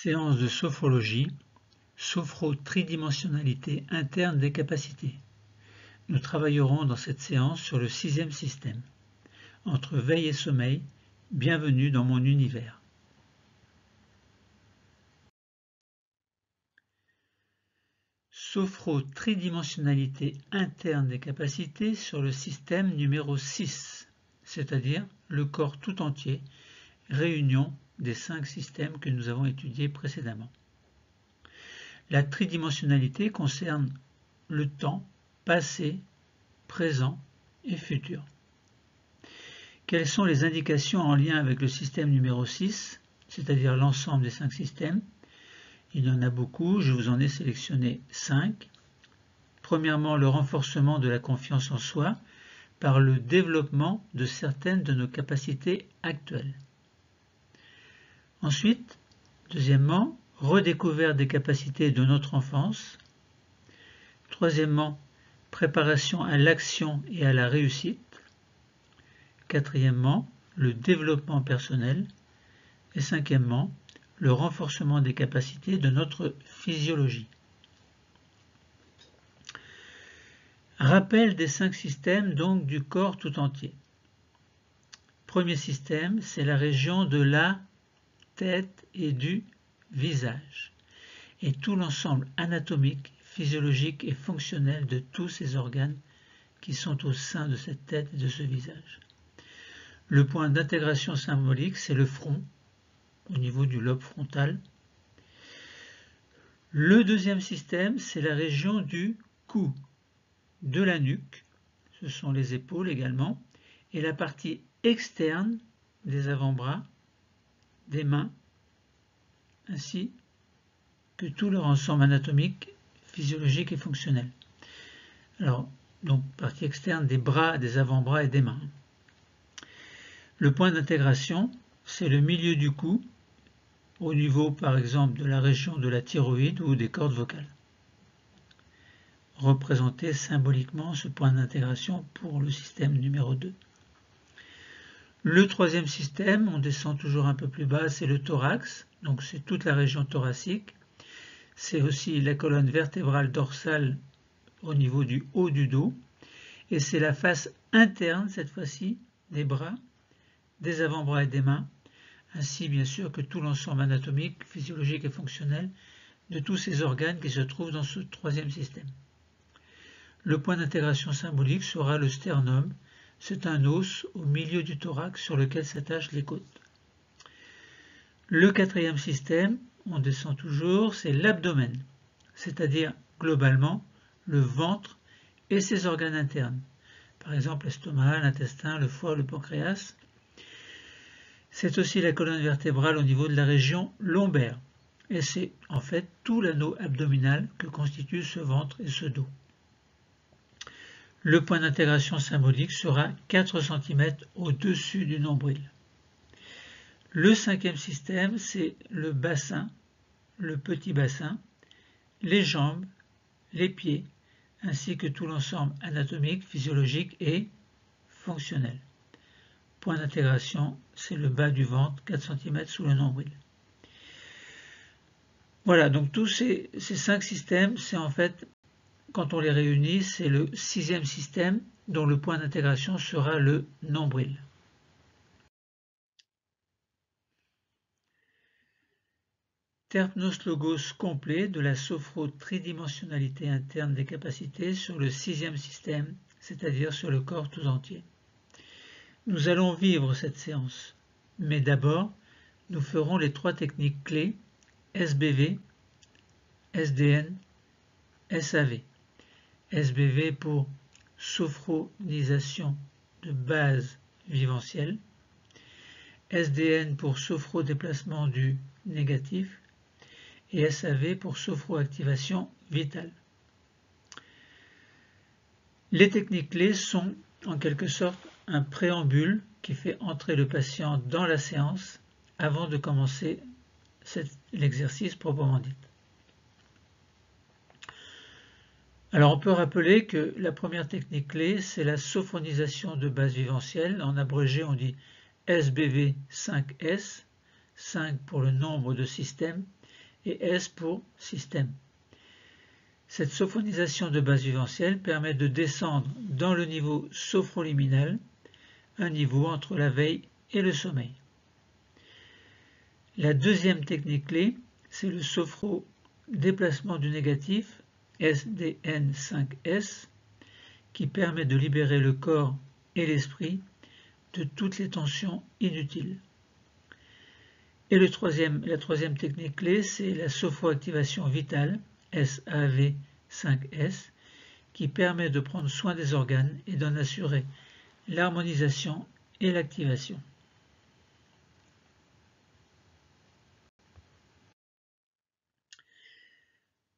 Séance de sophrologie, sophro-tridimensionnalité interne des capacités. Nous travaillerons dans cette séance sur le sixième système. Entre veille et sommeil, bienvenue dans mon univers. Sophro-tridimensionnalité interne des capacités sur le système numéro 6, c'est-à-dire le corps tout entier, réunion des cinq systèmes que nous avons étudiés précédemment. La tridimensionnalité concerne le temps passé, présent et futur. Quelles sont les indications en lien avec le système numéro 6, c'est-à-dire l'ensemble des cinq systèmes? Il y en a beaucoup, je vous en ai sélectionné cinq. Premièrement, le renforcement de la confiance en soi par le développement de certaines de nos capacités actuelles. Ensuite, deuxièmement, redécouverte des capacités de notre enfance. Troisièmement, préparation à l'action et à la réussite. Quatrièmement, le développement personnel. Et cinquièmement, le renforcement des capacités de notre physiologie. Rappel des cinq systèmes donc du corps tout entier. Premier système, c'est la région de la tête et du visage, et tout l'ensemble anatomique, physiologique et fonctionnel de tous ces organes qui sont au sein de cette tête et de ce visage. Le point d'intégration symbolique, c'est le front, au niveau du lobe frontal. Le deuxième système, c'est la région du cou, de la nuque, ce sont les épaules également, et la partie externe des avant-bras des mains, ainsi que tout leur ensemble anatomique, physiologique et fonctionnel. Alors, donc, partie externe des bras, des avant-bras et des mains. Le point d'intégration, c'est le milieu du cou, au niveau par exemple de la région de la thyroïde ou des cordes vocales. Représenter symboliquement ce point d'intégration pour le système numéro 2. Le troisième système, on descend toujours un peu plus bas, c'est le thorax, donc c'est toute la région thoracique. C'est aussi la colonne vertébrale dorsale au niveau du haut du dos. Et c'est la face interne, cette fois-ci, des bras, des avant-bras et des mains, ainsi bien sûr que tout l'ensemble anatomique, physiologique et fonctionnel de tous ces organes qui se trouvent dans ce troisième système. Le point d'intégration symbolique sera le sternum, c'est un os au milieu du thorax sur lequel s'attachent les côtes. Le quatrième système, on descend toujours, c'est l'abdomen, c'est-à-dire globalement le ventre et ses organes internes, par exemple l'estomac, l'intestin, le foie, le pancréas. C'est aussi la colonne vertébrale au niveau de la région lombaire, et c'est en fait tout l'anneau abdominal que constitue ce ventre et ce dos. Le point d'intégration symbolique sera 4 cm au-dessus du nombril. Le cinquième système, c'est le bassin, le petit bassin, les jambes, les pieds, ainsi que tout l'ensemble anatomique, physiologique et fonctionnel. Point d'intégration, c'est le bas du ventre, 4 cm sous le nombril. Voilà, donc tous ces, ces cinq systèmes, c'est en fait quand on les réunit, c'est le sixième système dont le point d'intégration sera le nombril. Terpnos logos complet de la sophro-tridimensionnalité interne des capacités sur le sixième système, c'est-à-dire sur le corps tout entier. Nous allons vivre cette séance, mais d'abord, nous ferons les trois techniques clés SBV, SDN, SAV. SBV pour sophronisation de base viventielle, SDN pour sophrodéplacement du négatif et SAV pour sophroactivation vitale. Les techniques clés sont en quelque sorte un préambule qui fait entrer le patient dans la séance avant de commencer l'exercice proprement dit. Alors on peut rappeler que la première technique clé, c'est la sophonisation de base viventielle. En abrégé, on dit SBV 5S, 5 pour le nombre de systèmes, et S pour système. Cette sophonisation de base vivencielle permet de descendre dans le niveau sophroliminal, un niveau entre la veille et le sommeil. La deuxième technique clé, c'est le sophro-déplacement du négatif, SDN5S, qui permet de libérer le corps et l'esprit de toutes les tensions inutiles. Et la troisième technique clé, c'est la sophroactivation vitale, SAV5S, qui permet de prendre soin des organes et d'en assurer l'harmonisation et l'activation.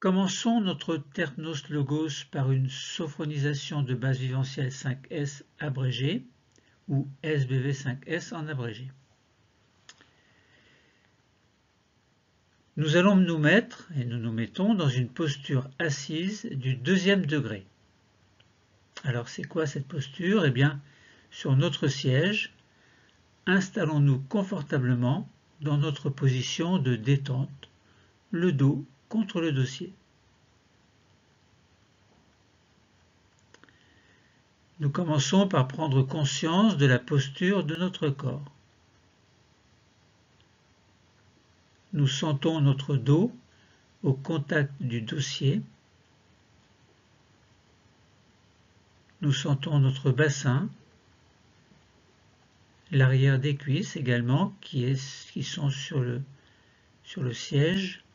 Commençons notre Ternos Logos par une sophronisation de base viventielle 5S abrégée ou SBV5S en abrégé. Nous allons nous mettre, et nous nous mettons, dans une posture assise du deuxième degré. Alors c'est quoi cette posture? Eh bien, sur notre siège, installons-nous confortablement dans notre position de détente, le dos contre le dossier. Nous commençons par prendre conscience de la posture de notre corps. Nous sentons notre dos au contact du dossier. Nous sentons notre bassin, l'arrière des cuisses également qui, sont sur le siège,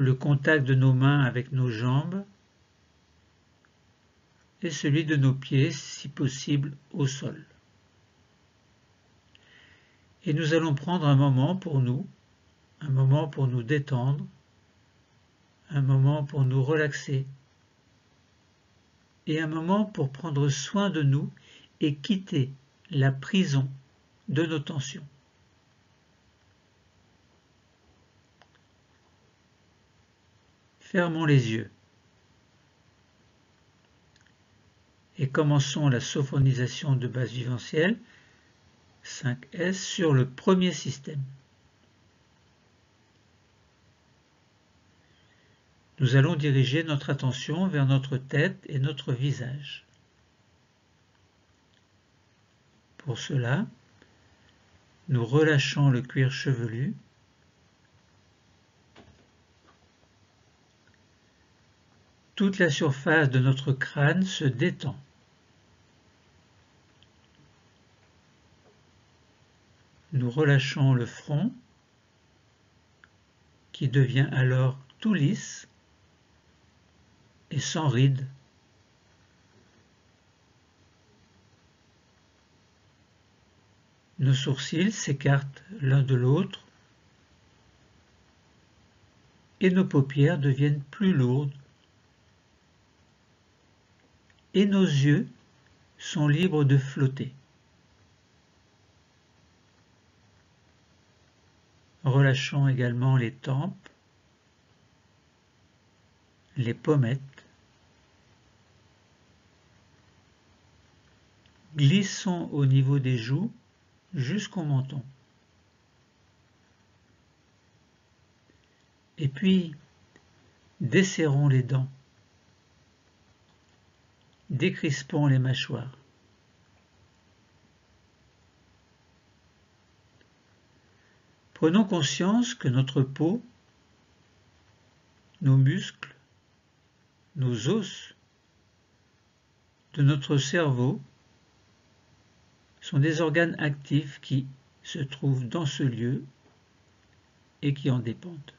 le contact de nos mains avec nos jambes et celui de nos pieds, si possible, au sol. Et nous allons prendre un moment pour nous, un moment pour nous détendre, un moment pour nous relaxer, et un moment pour prendre soin de nous et quitter la prison de nos tensions. Fermons les yeux et commençons la sophonisation de base viventielle 5S sur le premier système. Nous allons diriger notre attention vers notre tête et notre visage. Pour cela, nous relâchons le cuir chevelu toute la surface de notre crâne se détend. Nous relâchons le front qui devient alors tout lisse et sans rides. Nos sourcils s'écartent l'un de l'autre et nos paupières deviennent plus lourdes et nos yeux sont libres de flotter. Relâchons également les tempes, les pommettes, glissons au niveau des joues jusqu'au menton. Et puis, desserrons les dents décrispons les mâchoires. Prenons conscience que notre peau, nos muscles, nos os, de notre cerveau sont des organes actifs qui se trouvent dans ce lieu et qui en dépendent.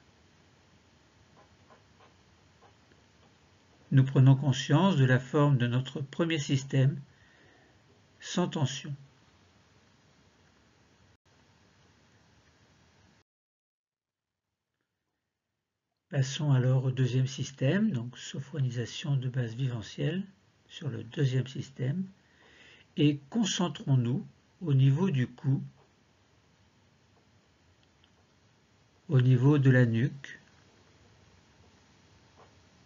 Nous prenons conscience de la forme de notre premier système sans tension. Passons alors au deuxième système, donc sophronisation de base viventielle sur le deuxième système, et concentrons-nous au niveau du cou, au niveau de la nuque,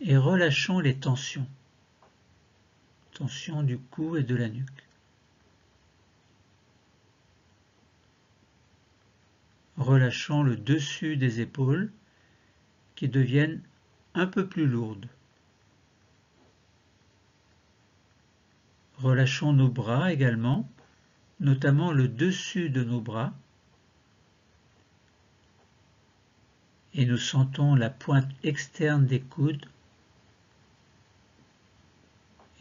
et relâchons les tensions, tensions du cou et de la nuque. relâchant le dessus des épaules qui deviennent un peu plus lourdes. Relâchons nos bras également, notamment le dessus de nos bras. Et nous sentons la pointe externe des coudes.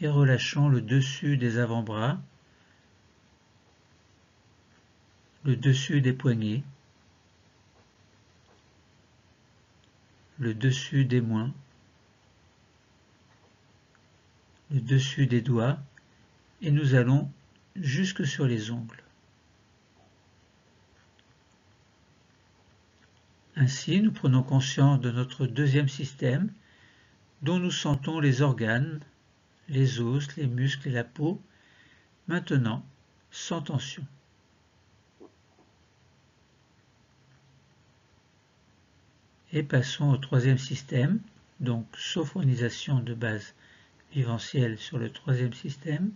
Et relâchons le dessus des avant-bras, le dessus des poignets, le dessus des mains, le dessus des doigts et nous allons jusque sur les ongles. Ainsi, nous prenons conscience de notre deuxième système dont nous sentons les organes, les os, les muscles et la peau, maintenant sans tension. Et passons au troisième système, donc sophronisation de base viventielle sur le troisième système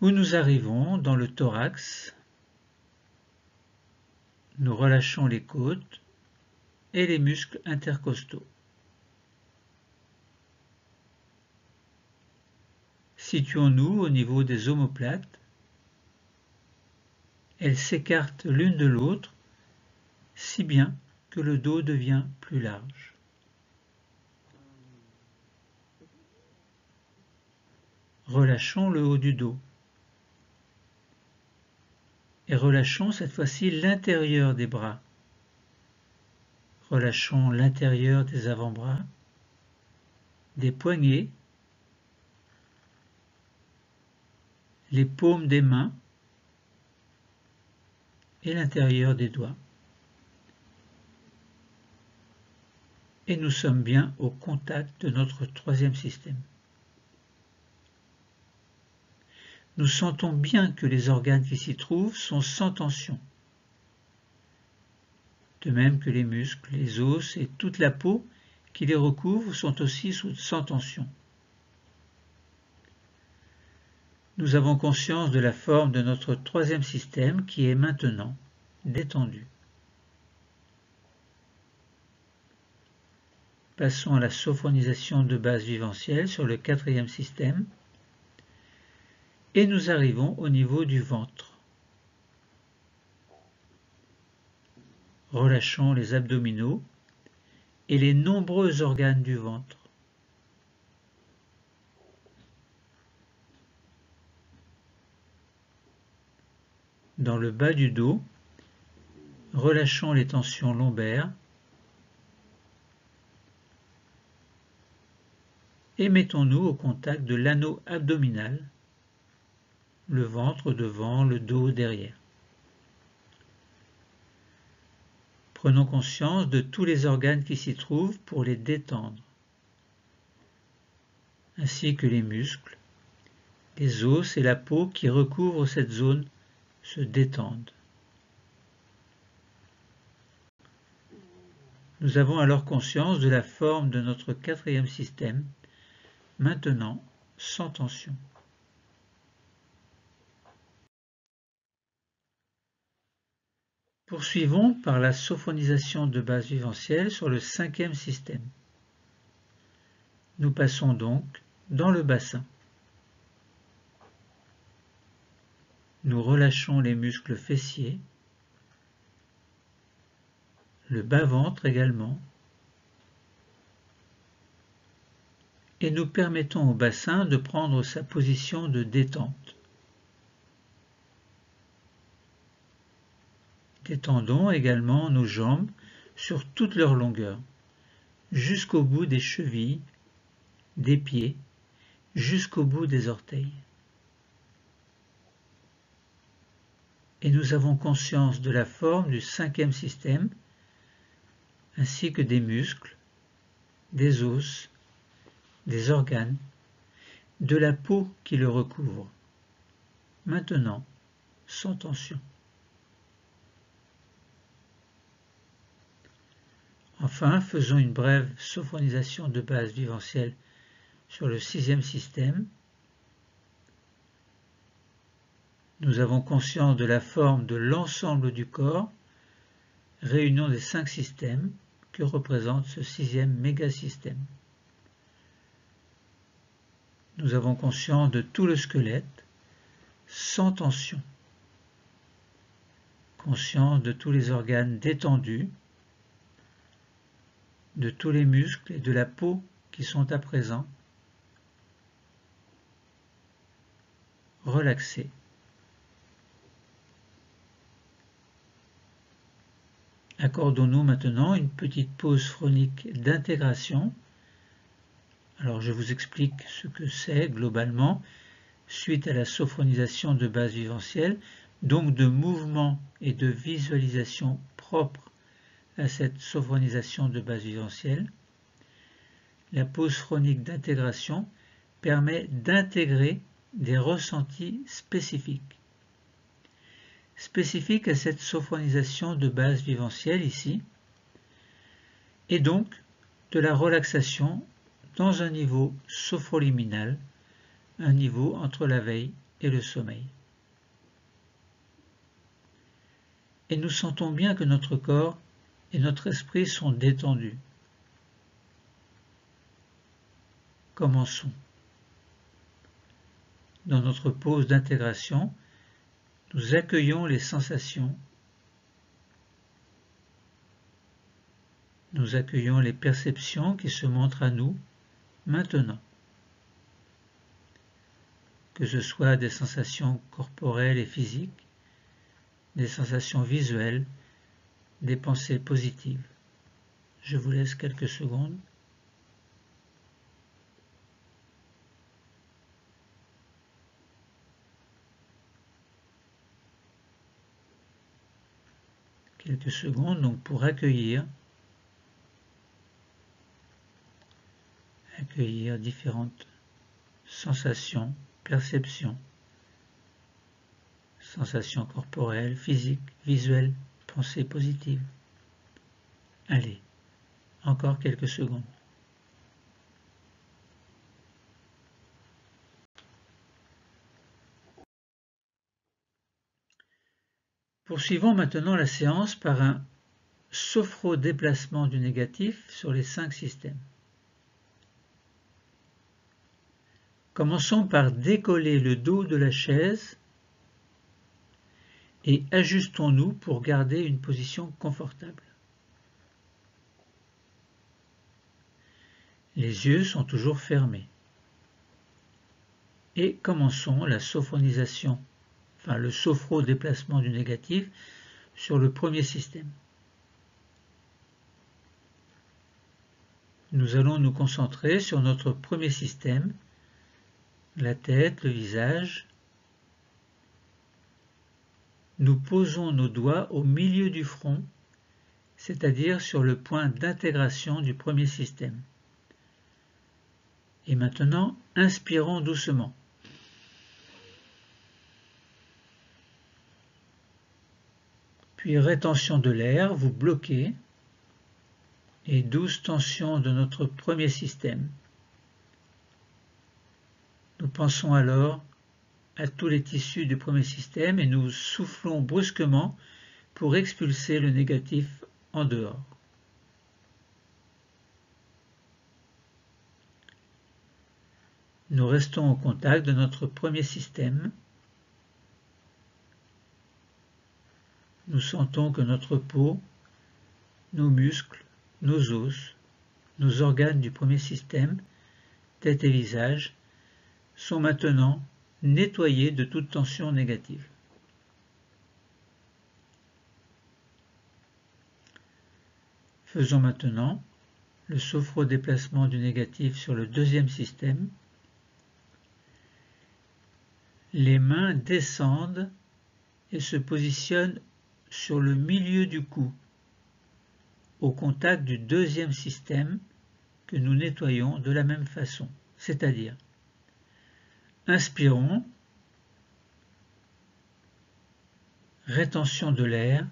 où nous arrivons dans le thorax, nous relâchons les côtes et les muscles intercostaux. Situons-nous au niveau des omoplates. Elles s'écartent l'une de l'autre si bien que le dos devient plus large. Relâchons le haut du dos et relâchons cette fois-ci l'intérieur des bras. Relâchons l'intérieur des avant-bras, des poignets, les paumes des mains et l'intérieur des doigts. Et nous sommes bien au contact de notre troisième système. nous sentons bien que les organes qui s'y trouvent sont sans tension. De même que les muscles, les os et toute la peau qui les recouvrent sont aussi sans tension. Nous avons conscience de la forme de notre troisième système qui est maintenant détendu. Passons à la sophonisation de base viventielle sur le quatrième système et nous arrivons au niveau du ventre. Relâchons les abdominaux et les nombreux organes du ventre. Dans le bas du dos, relâchons les tensions lombaires et mettons-nous au contact de l'anneau abdominal le ventre devant, le dos derrière. Prenons conscience de tous les organes qui s'y trouvent pour les détendre, ainsi que les muscles, les os et la peau qui recouvrent cette zone se détendent. Nous avons alors conscience de la forme de notre quatrième système, maintenant sans tension. Poursuivons par la sophonisation de base viventielle sur le cinquième système. Nous passons donc dans le bassin. Nous relâchons les muscles fessiers, le bas-ventre également, et nous permettons au bassin de prendre sa position de détente. Étendons également nos jambes sur toute leur longueur, jusqu'au bout des chevilles, des pieds, jusqu'au bout des orteils. Et nous avons conscience de la forme du cinquième système, ainsi que des muscles, des os, des organes, de la peau qui le recouvre. Maintenant, sans tension. Enfin, faisons une brève sophonisation de base viventielle sur le sixième système. Nous avons conscience de la forme de l'ensemble du corps, réunion des cinq systèmes que représente ce sixième mégasystème. Nous avons conscience de tout le squelette, sans tension, conscience de tous les organes détendus, de tous les muscles et de la peau qui sont à présent relaxés. Accordons-nous maintenant une petite pause chronique d'intégration. Alors je vous explique ce que c'est globalement suite à la sophronisation de base viventielle, donc de mouvement et de visualisation propres à cette sophronisation de base viventielle. La pause chronique d'intégration permet d'intégrer des ressentis spécifiques spécifique à cette sophronisation de base viventielle ici, et donc de la relaxation dans un niveau sophroliminal, un niveau entre la veille et le sommeil. Et nous sentons bien que notre corps et notre esprit sont détendus. Commençons. Dans notre pause d'intégration, nous accueillons les sensations, nous accueillons les perceptions qui se montrent à nous maintenant. Que ce soit des sensations corporelles et physiques, des sensations visuelles, des pensées positives. Je vous laisse quelques secondes. Quelques secondes donc pour accueillir accueillir différentes sensations, perceptions, sensations corporelles, physiques, visuelles, pensées positives. Allez, encore quelques secondes. Poursuivons maintenant la séance par un sophro-déplacement du négatif sur les cinq systèmes. Commençons par décoller le dos de la chaise et ajustons-nous pour garder une position confortable. Les yeux sont toujours fermés. Et commençons la sophronisation enfin le sophro-déplacement du négatif, sur le premier système. Nous allons nous concentrer sur notre premier système, la tête, le visage. Nous posons nos doigts au milieu du front, c'est-à-dire sur le point d'intégration du premier système. Et maintenant, inspirons doucement. Puis rétention de l'air, vous bloquez, et douce tension de notre premier système. Nous pensons alors à tous les tissus du premier système et nous soufflons brusquement pour expulser le négatif en dehors. Nous restons au contact de notre premier système nous sentons que notre peau, nos muscles, nos os, nos organes du premier système, tête et visage, sont maintenant nettoyés de toute tension négative. Faisons maintenant le sophro-déplacement du négatif sur le deuxième système. Les mains descendent et se positionnent sur le milieu du cou, au contact du deuxième système que nous nettoyons de la même façon, c'est-à-dire inspirons, rétention de l'air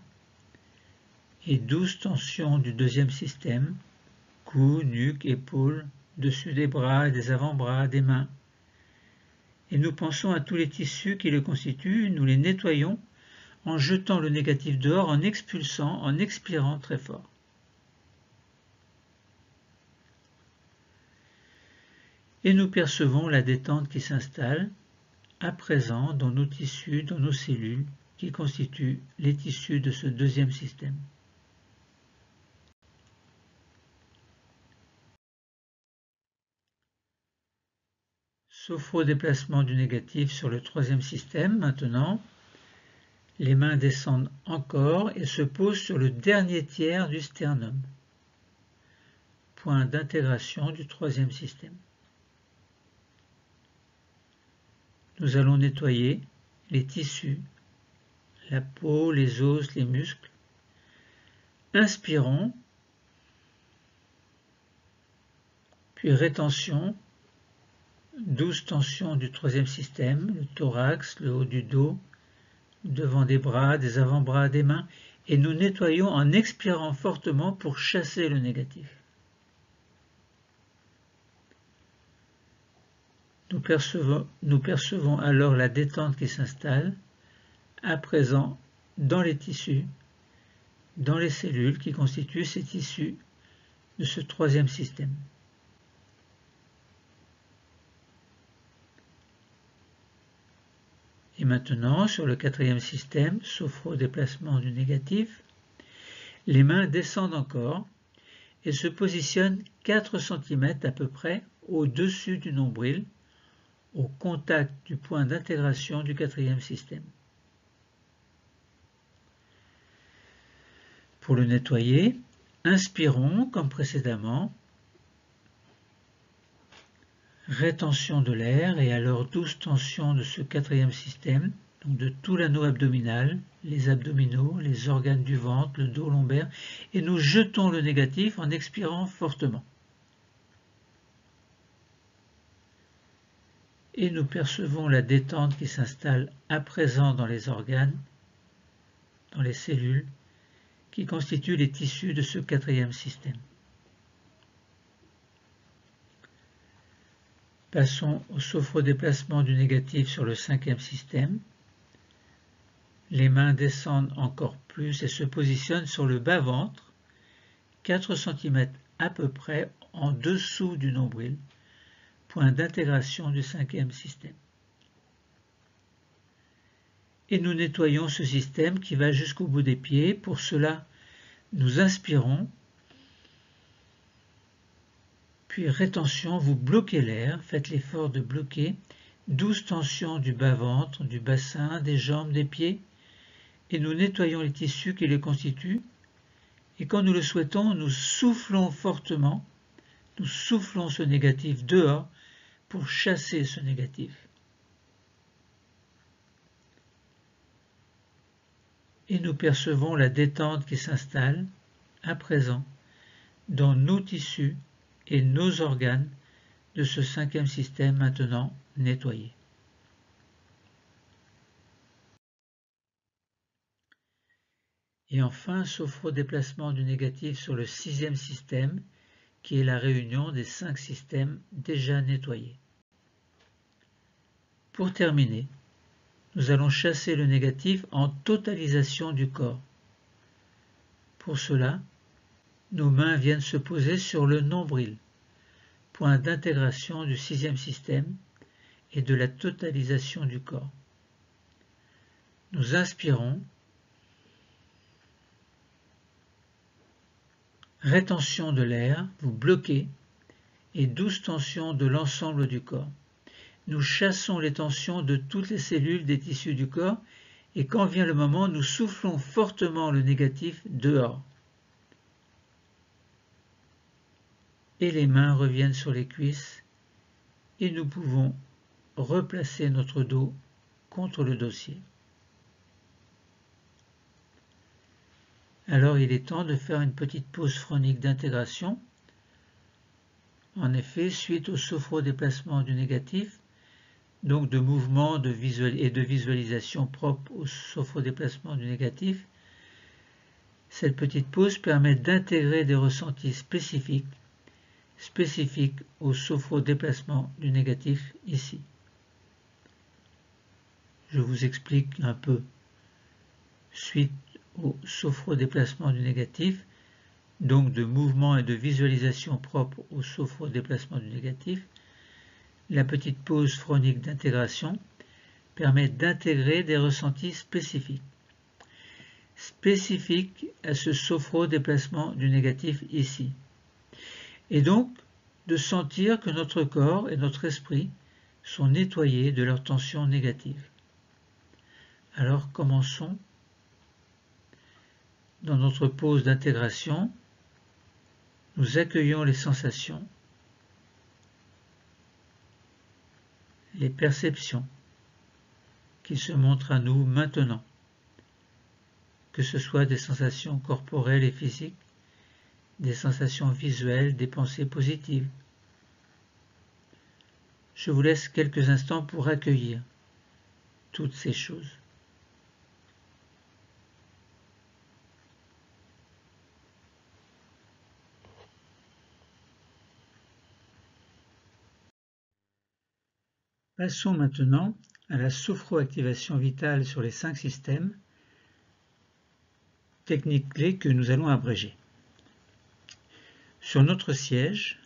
et douce tension du deuxième système, cou, nuque, épaules, dessus des bras et des avant-bras, des mains, et nous pensons à tous les tissus qui le constituent, nous les nettoyons en jetant le négatif dehors, en expulsant, en expirant très fort. Et nous percevons la détente qui s'installe à présent dans nos tissus, dans nos cellules, qui constituent les tissus de ce deuxième système. Sauf au déplacement du négatif sur le troisième système, maintenant, les mains descendent encore et se posent sur le dernier tiers du sternum, point d'intégration du troisième système. Nous allons nettoyer les tissus, la peau, les os, les muscles. Inspirons, puis rétention, douze tensions du troisième système, le thorax, le haut du dos, devant des bras, des avant-bras, des mains, et nous nettoyons en expirant fortement pour chasser le négatif. Nous percevons, alors la détente qui s'installe, à présent dans les tissus, dans les cellules qui constituent ces tissus de ce troisième système. Maintenant, sur le quatrième système, sauf au déplacement du négatif, les mains descendent encore et se positionnent 4 cm à peu près au-dessus du nombril au contact du point d'intégration du quatrième système. Pour le nettoyer, inspirons comme précédemment, rétention de l'air et alors douce tension de ce quatrième système, donc de tout l'anneau abdominal, les abdominaux, les organes du ventre, le dos lombaire, et nous jetons le négatif en expirant fortement. et nous percevons la détente qui s'installe à présent dans les organes, dans les cellules, qui constituent les tissus de ce quatrième système. Passons au sophrodéplacement du négatif sur le cinquième système. Les mains descendent encore plus et se positionnent sur le bas-ventre, 4 cm à peu près en dessous du nombril, point d'intégration du cinquième système. Et nous nettoyons ce système qui va jusqu'au bout des pieds. Pour cela, nous inspirons, puis rétention, vous bloquez l'air, faites l'effort de bloquer, douze tensions du bas-ventre, du bassin, des jambes, des pieds, et nous nettoyons les tissus qui les constituent. Et quand nous le souhaitons, nous soufflons fortement, nous soufflons ce négatif dehors pour chasser ce négatif. Et nous percevons la détente qui s'installe à présent dans nos tissus et nos organes de ce cinquième système maintenant nettoyé. Et enfin, sauf au déplacement du négatif sur le sixième système, qui est la réunion des cinq systèmes déjà nettoyés. Pour terminer, nous allons chasser le négatif en totalisation du corps. Pour cela, nos mains viennent se poser sur le nombril, point d'intégration du sixième système et de la totalisation du corps. Nous inspirons rétention de l'air, vous bloquez, et douce tension de l'ensemble du corps. Nous chassons les tensions de toutes les cellules des tissus du corps, et quand vient le moment, nous soufflons fortement le négatif dehors. Et les mains reviennent sur les cuisses, et nous pouvons replacer notre dos contre le dossier. alors il est temps de faire une petite pause chronique d'intégration. En effet, suite au sophro-déplacement du négatif, donc de mouvement et de visualisation propre au sophro-déplacement du négatif, cette petite pause permet d'intégrer des ressentis spécifiques, spécifiques au sophro-déplacement du négatif ici. je vous explique un peu suite au sophro-déplacement du négatif, donc de mouvement et de visualisation propre au sophro-déplacement du négatif, la petite pause phronique d'intégration permet d'intégrer des ressentis spécifiques. Spécifiques à ce sophro-déplacement du négatif ici. Et donc, de sentir que notre corps et notre esprit sont nettoyés de leur tension négative. Alors commençons dans notre pause d'intégration, nous accueillons les sensations, les perceptions qui se montrent à nous maintenant, que ce soit des sensations corporelles et physiques, des sensations visuelles, des pensées positives. Je vous laisse quelques instants pour accueillir toutes ces choses. Passons maintenant à la sophroactivation vitale sur les cinq systèmes, technique clé que nous allons abréger. Sur notre siège,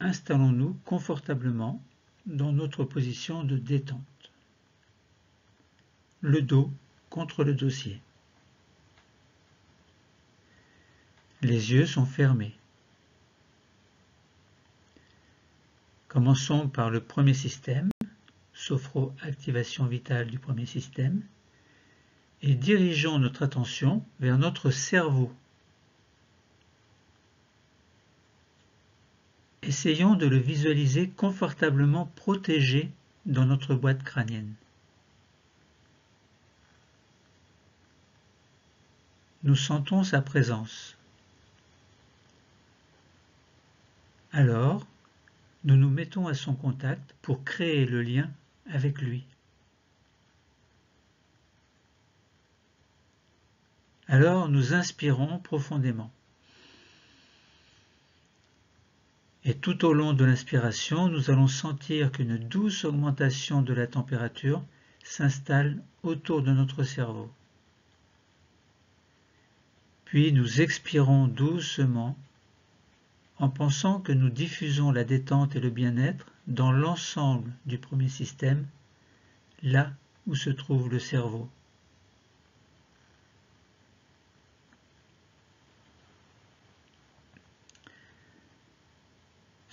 installons-nous confortablement dans notre position de détente. Le dos contre le dossier. Les yeux sont fermés. Commençons par le premier système, sophro-activation vitale du premier système, et dirigeons notre attention vers notre cerveau. Essayons de le visualiser confortablement protégé dans notre boîte crânienne. Nous sentons sa présence. Alors, nous nous mettons à son contact pour créer le lien avec lui. Alors nous inspirons profondément. Et tout au long de l'inspiration, nous allons sentir qu'une douce augmentation de la température s'installe autour de notre cerveau. Puis nous expirons doucement en pensant que nous diffusons la détente et le bien-être dans l'ensemble du premier système, là où se trouve le cerveau.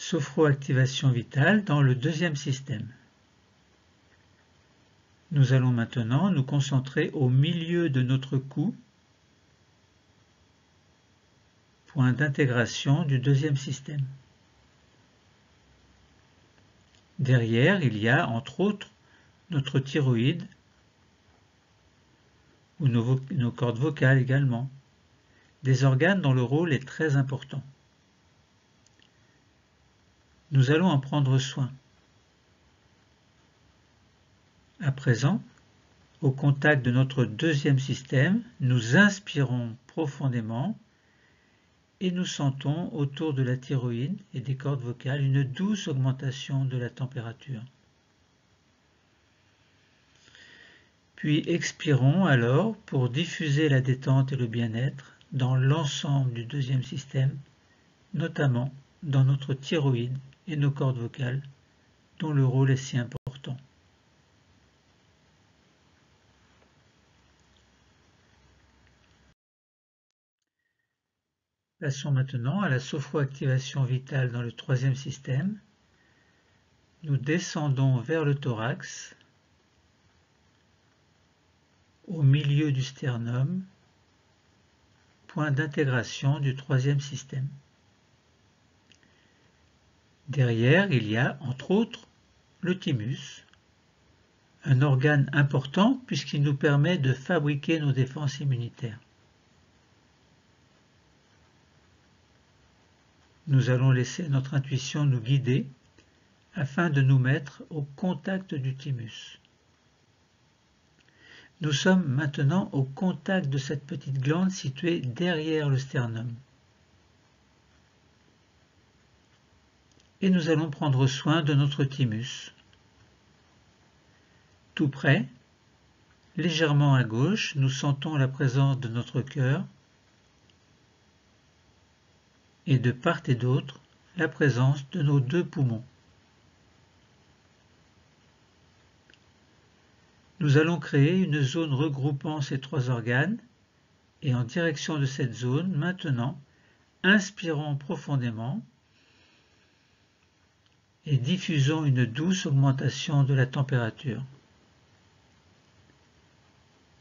Sophroactivation vitale dans le deuxième système. Nous allons maintenant nous concentrer au milieu de notre cou, point d'intégration du deuxième système. Derrière, il y a, entre autres, notre thyroïde ou nos, nos, cordes vocales également, des organes dont le rôle est très important. Nous allons en prendre soin. À présent, au contact de notre deuxième système, nous inspirons profondément et nous sentons autour de la thyroïde et des cordes vocales une douce augmentation de la température. Puis expirons alors pour diffuser la détente et le bien-être dans l'ensemble du deuxième système, notamment dans notre thyroïde et nos cordes vocales, dont le rôle est si important. Passons maintenant à la sophroactivation vitale dans le troisième système. Nous descendons vers le thorax, au milieu du sternum, point d'intégration du troisième système. Derrière, il y a, entre autres, le thymus, un organe important puisqu'il nous permet de fabriquer nos défenses immunitaires. Nous allons laisser notre intuition nous guider afin de nous mettre au contact du thymus. Nous sommes maintenant au contact de cette petite glande située derrière le sternum. Et nous allons prendre soin de notre thymus. Tout près, Légèrement à gauche, nous sentons la présence de notre cœur et de part et d'autre la présence de nos deux poumons. Nous allons créer une zone regroupant ces trois organes et en direction de cette zone, maintenant, inspirons profondément et diffusons une douce augmentation de la température.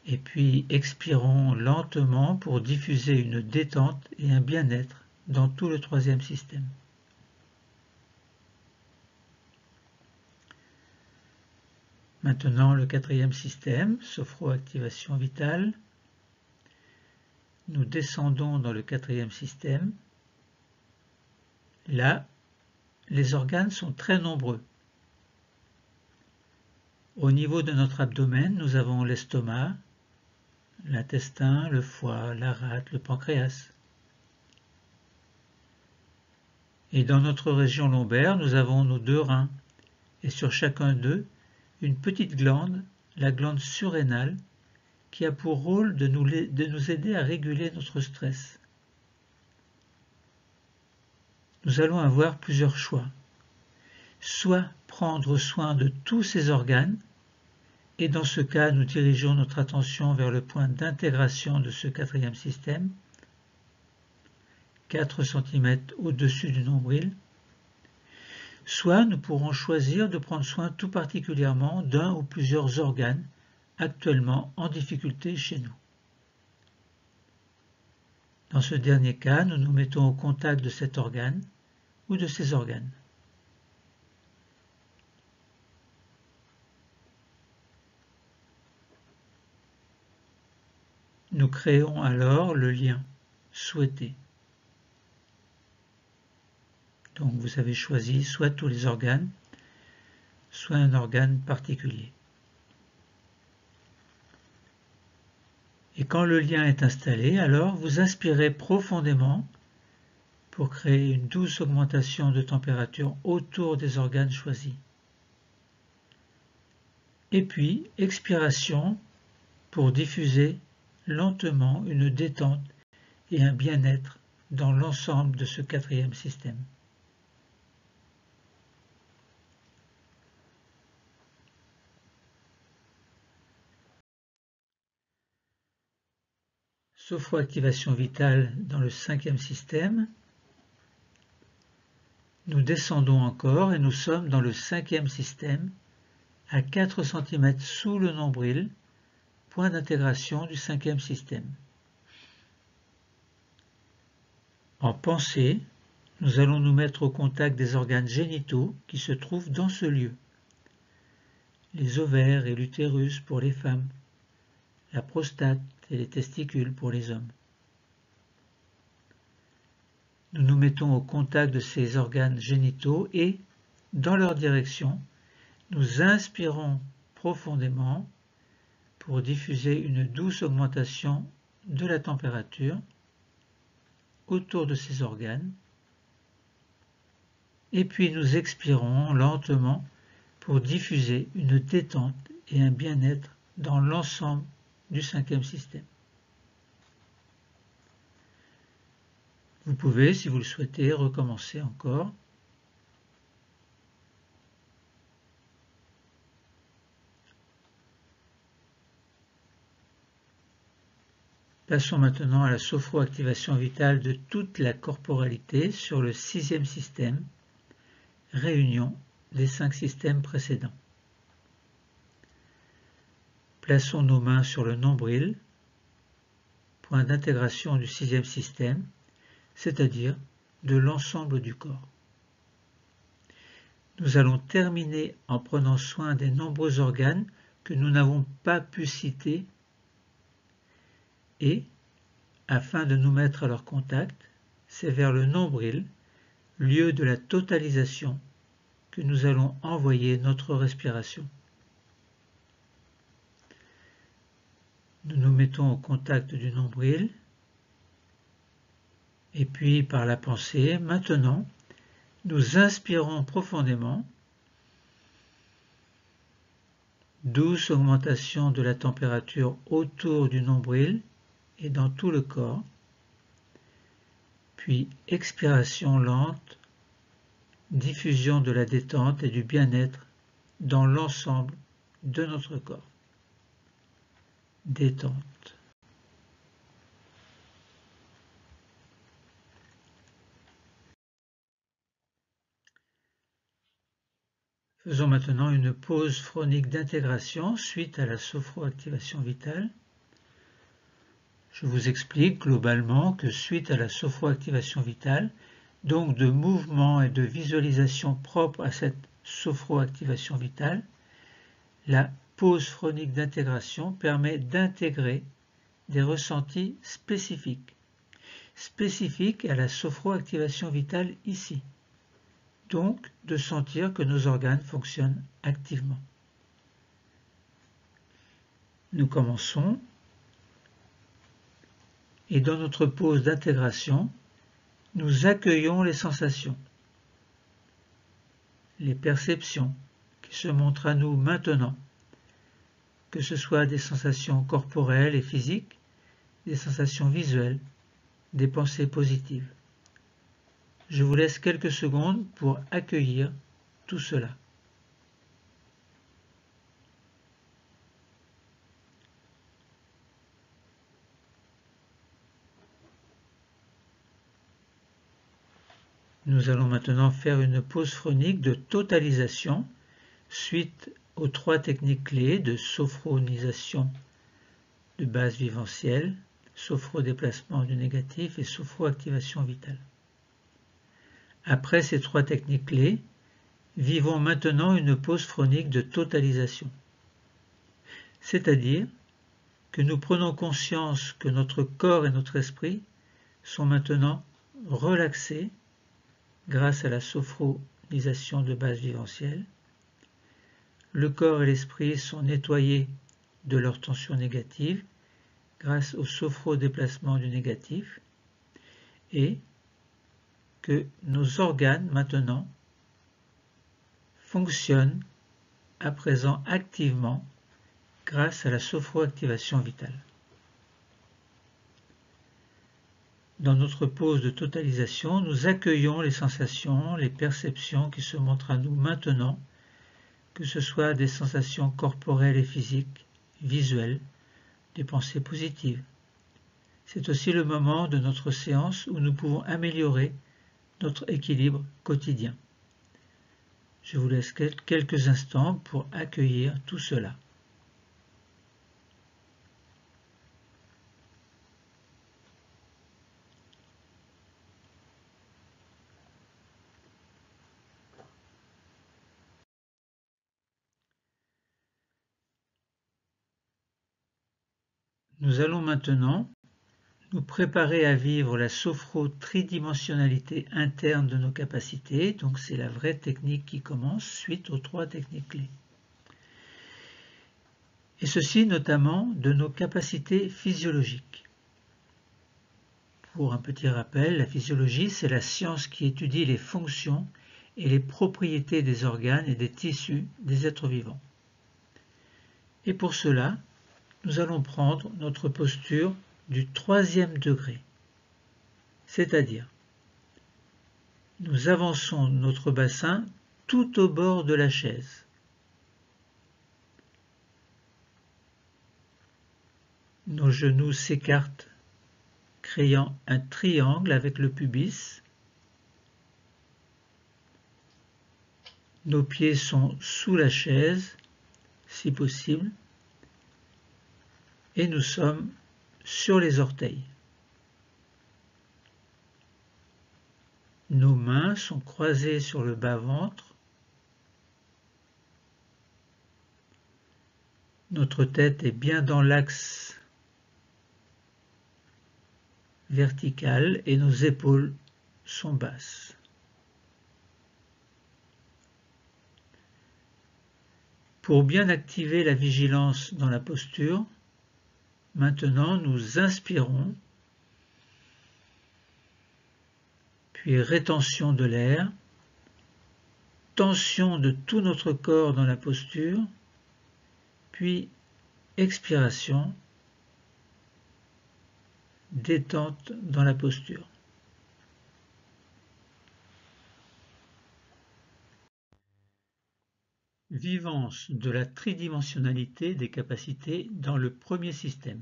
Et puis expirons lentement pour diffuser une détente et un bien-être dans tout le troisième système. Maintenant, le quatrième système, sophroactivation vitale. Nous descendons dans le quatrième système. Là, les organes sont très nombreux. Au niveau de notre abdomen, nous avons l'estomac, l'intestin, le foie, la rate, le pancréas. Et dans notre région lombaire, nous avons nos deux reins, et sur chacun d'eux, une petite glande, la glande surrénale, qui a pour rôle de nous, de nous aider à réguler notre stress. Nous allons avoir plusieurs choix. Soit prendre soin de tous ces organes, et dans ce cas, nous dirigeons notre attention vers le point d'intégration de ce quatrième système, 4 cm au-dessus du nombril, soit nous pourrons choisir de prendre soin tout particulièrement d'un ou plusieurs organes actuellement en difficulté chez nous. Dans ce dernier cas, nous nous mettons au contact de cet organe ou de ces organes. Nous créons alors le lien souhaité. Donc vous avez choisi soit tous les organes, soit un organe particulier. Et quand le lien est installé, alors vous inspirez profondément pour créer une douce augmentation de température autour des organes choisis. Et puis, expiration pour diffuser lentement une détente et un bien-être dans l'ensemble de ce quatrième système. sophroactivation vitale dans le cinquième système. Nous descendons encore et nous sommes dans le cinquième système, à 4 cm sous le nombril, point d'intégration du cinquième système. En pensée, nous allons nous mettre au contact des organes génitaux qui se trouvent dans ce lieu. Les ovaires et l'utérus pour les femmes, la prostate et les testicules pour les hommes. Nous nous mettons au contact de ces organes génitaux et, dans leur direction, nous inspirons profondément pour diffuser une douce augmentation de la température autour de ces organes. Et puis nous expirons lentement pour diffuser une détente et un bien-être dans l'ensemble du cinquième système. Vous pouvez, si vous le souhaitez, recommencer encore. Passons maintenant à la sophroactivation vitale de toute la corporalité sur le sixième système, réunion des cinq systèmes précédents. Plaçons nos mains sur le nombril, point d'intégration du sixième système, c'est-à-dire de l'ensemble du corps. Nous allons terminer en prenant soin des nombreux organes que nous n'avons pas pu citer et, afin de nous mettre à leur contact, c'est vers le nombril, lieu de la totalisation, que nous allons envoyer notre respiration. Nous nous mettons au contact du nombril. Et puis par la pensée, maintenant, nous inspirons profondément, douce augmentation de la température autour du nombril et dans tout le corps, puis expiration lente, diffusion de la détente et du bien-être dans l'ensemble de notre corps. Détente. Faisons maintenant une pause phronique d'intégration suite à la sophroactivation vitale. Je vous explique globalement que suite à la sophroactivation vitale, donc de mouvements et de visualisation propres à cette sophroactivation vitale, la pause phronique d'intégration permet d'intégrer des ressentis spécifiques, spécifiques à la sophroactivation vitale ici donc de sentir que nos organes fonctionnent activement. Nous commençons et dans notre pause d'intégration, nous accueillons les sensations, les perceptions qui se montrent à nous maintenant, que ce soit des sensations corporelles et physiques, des sensations visuelles, des pensées positives. Je vous laisse quelques secondes pour accueillir tout cela. Nous allons maintenant faire une pause phronique de totalisation suite aux trois techniques clés de sophronisation de base viventielle, sophrodéplacement du négatif et sophroactivation vitale. Après ces trois techniques clés, vivons maintenant une pause phronique de totalisation. C'est-à-dire que nous prenons conscience que notre corps et notre esprit sont maintenant relaxés grâce à la sophronisation de base viventielle. Le corps et l'esprit sont nettoyés de leur tension négative grâce au sophrodéplacement du négatif et que nos organes maintenant fonctionnent à présent activement grâce à la sophroactivation vitale. Dans notre pause de totalisation, nous accueillons les sensations, les perceptions qui se montrent à nous maintenant, que ce soit des sensations corporelles et physiques, visuelles, des pensées positives. C'est aussi le moment de notre séance où nous pouvons améliorer notre équilibre quotidien. Je vous laisse quelques instants pour accueillir tout cela. Nous allons maintenant nous préparer à vivre la sophro-tridimensionnalité interne de nos capacités. Donc c'est la vraie technique qui commence suite aux trois techniques clés. Et ceci notamment de nos capacités physiologiques. Pour un petit rappel, la physiologie, c'est la science qui étudie les fonctions et les propriétés des organes et des tissus des êtres vivants. Et pour cela, nous allons prendre notre posture du troisième degré, c'est-à-dire nous avançons notre bassin tout au bord de la chaise. Nos genoux s'écartent, créant un triangle avec le pubis. Nos pieds sont sous la chaise, si possible, et nous sommes sur les orteils. Nos mains sont croisées sur le bas-ventre. Notre tête est bien dans l'axe vertical et nos épaules sont basses. Pour bien activer la vigilance dans la posture, Maintenant, nous inspirons, puis rétention de l'air, tension de tout notre corps dans la posture, puis expiration, détente dans la posture. Vivance de la tridimensionnalité des capacités dans le premier système.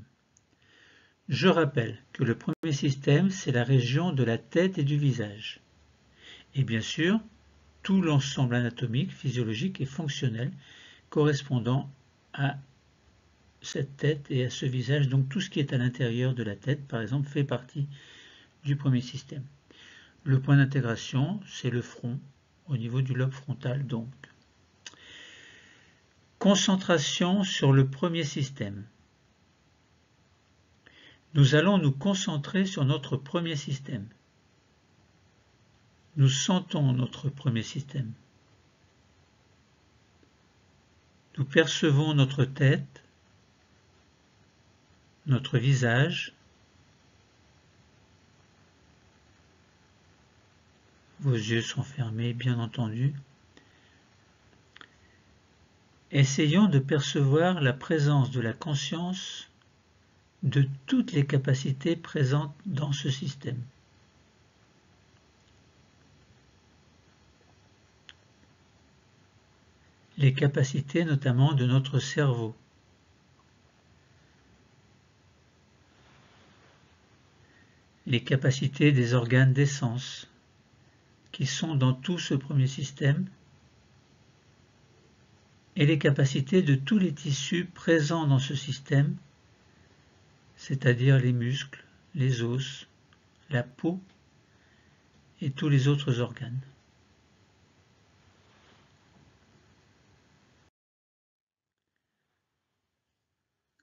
Je rappelle que le premier système, c'est la région de la tête et du visage. Et bien sûr, tout l'ensemble anatomique, physiologique et fonctionnel correspondant à cette tête et à ce visage. Donc tout ce qui est à l'intérieur de la tête, par exemple, fait partie du premier système. Le point d'intégration, c'est le front, au niveau du lobe frontal donc. Concentration sur le premier système. Nous allons nous concentrer sur notre premier système. Nous sentons notre premier système. Nous percevons notre tête, notre visage, vos yeux sont fermés bien entendu, Essayons de percevoir la présence de la conscience de toutes les capacités présentes dans ce système. Les capacités notamment de notre cerveau. Les capacités des organes d'essence qui sont dans tout ce premier système et les capacités de tous les tissus présents dans ce système, c'est-à-dire les muscles, les os, la peau et tous les autres organes.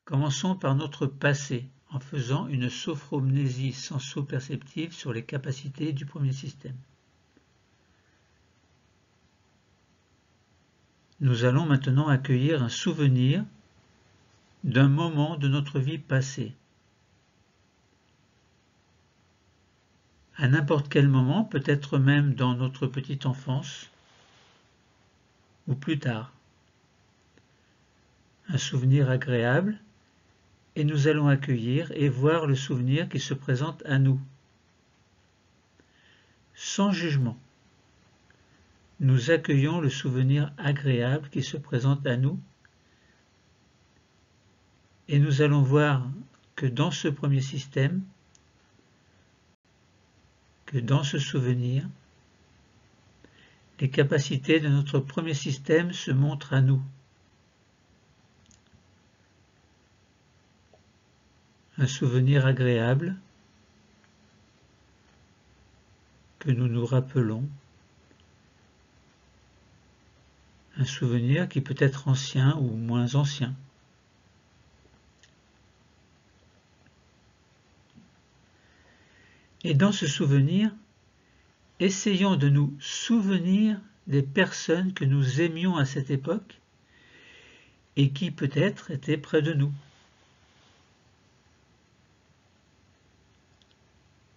Commençons par notre passé en faisant une sophromnésie senso-perceptive sur les capacités du premier système. Nous allons maintenant accueillir un souvenir d'un moment de notre vie passée. À n'importe quel moment, peut-être même dans notre petite enfance ou plus tard. Un souvenir agréable et nous allons accueillir et voir le souvenir qui se présente à nous, sans jugement nous accueillons le souvenir agréable qui se présente à nous et nous allons voir que dans ce premier système, que dans ce souvenir, les capacités de notre premier système se montrent à nous. Un souvenir agréable que nous nous rappelons un souvenir qui peut être ancien ou moins ancien. Et dans ce souvenir, essayons de nous souvenir des personnes que nous aimions à cette époque et qui peut-être étaient près de nous.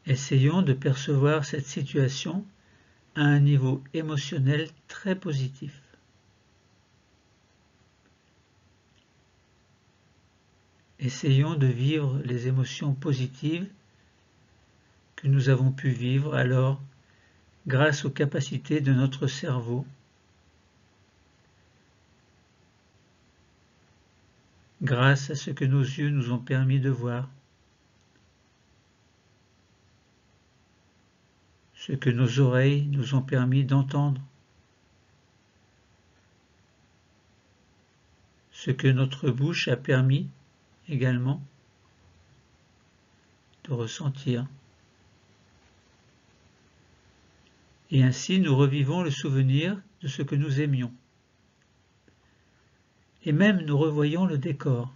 Essayons de percevoir cette situation à un niveau émotionnel très positif. Essayons de vivre les émotions positives que nous avons pu vivre alors grâce aux capacités de notre cerveau, grâce à ce que nos yeux nous ont permis de voir, ce que nos oreilles nous ont permis d'entendre, ce que notre bouche a permis également de ressentir. Et ainsi nous revivons le souvenir de ce que nous aimions. Et même nous revoyons le décor,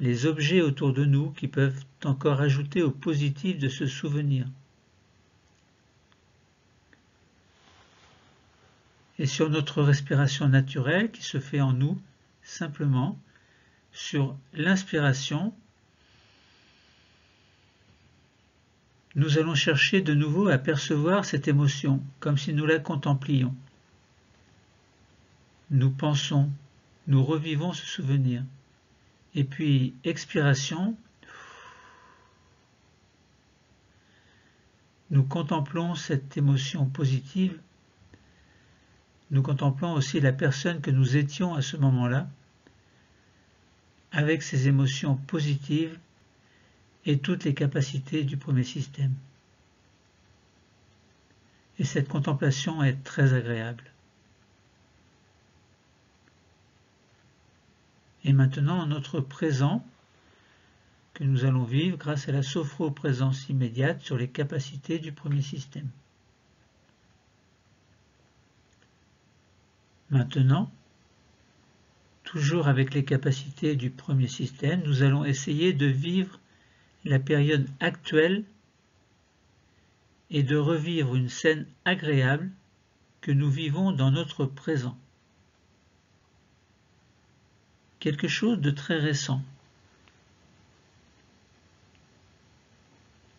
les objets autour de nous qui peuvent encore ajouter au positif de ce souvenir. Et sur notre respiration naturelle qui se fait en nous simplement sur l'inspiration, nous allons chercher de nouveau à percevoir cette émotion comme si nous la contemplions. Nous pensons nous revivons ce souvenir. Et puis, expiration, nous contemplons cette émotion positive, nous contemplons aussi la personne que nous étions à ce moment-là, avec ses émotions positives et toutes les capacités du premier système. Et cette contemplation est très agréable. Et maintenant, notre présent que nous allons vivre grâce à la sophro-présence immédiate sur les capacités du premier système. Maintenant, toujours avec les capacités du premier système, nous allons essayer de vivre la période actuelle et de revivre une scène agréable que nous vivons dans notre présent. quelque chose de très récent,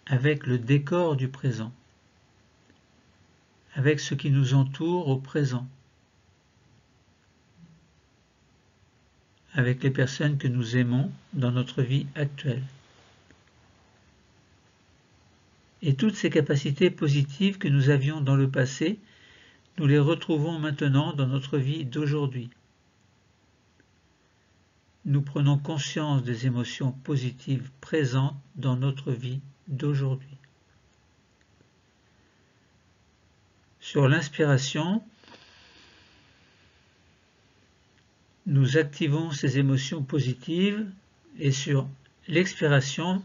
avec le décor du présent, avec ce qui nous entoure au présent, avec les personnes que nous aimons dans notre vie actuelle. Et toutes ces capacités positives que nous avions dans le passé, nous les retrouvons maintenant dans notre vie d'aujourd'hui nous prenons conscience des émotions positives présentes dans notre vie d'aujourd'hui. Sur l'inspiration, nous activons ces émotions positives et sur l'expiration,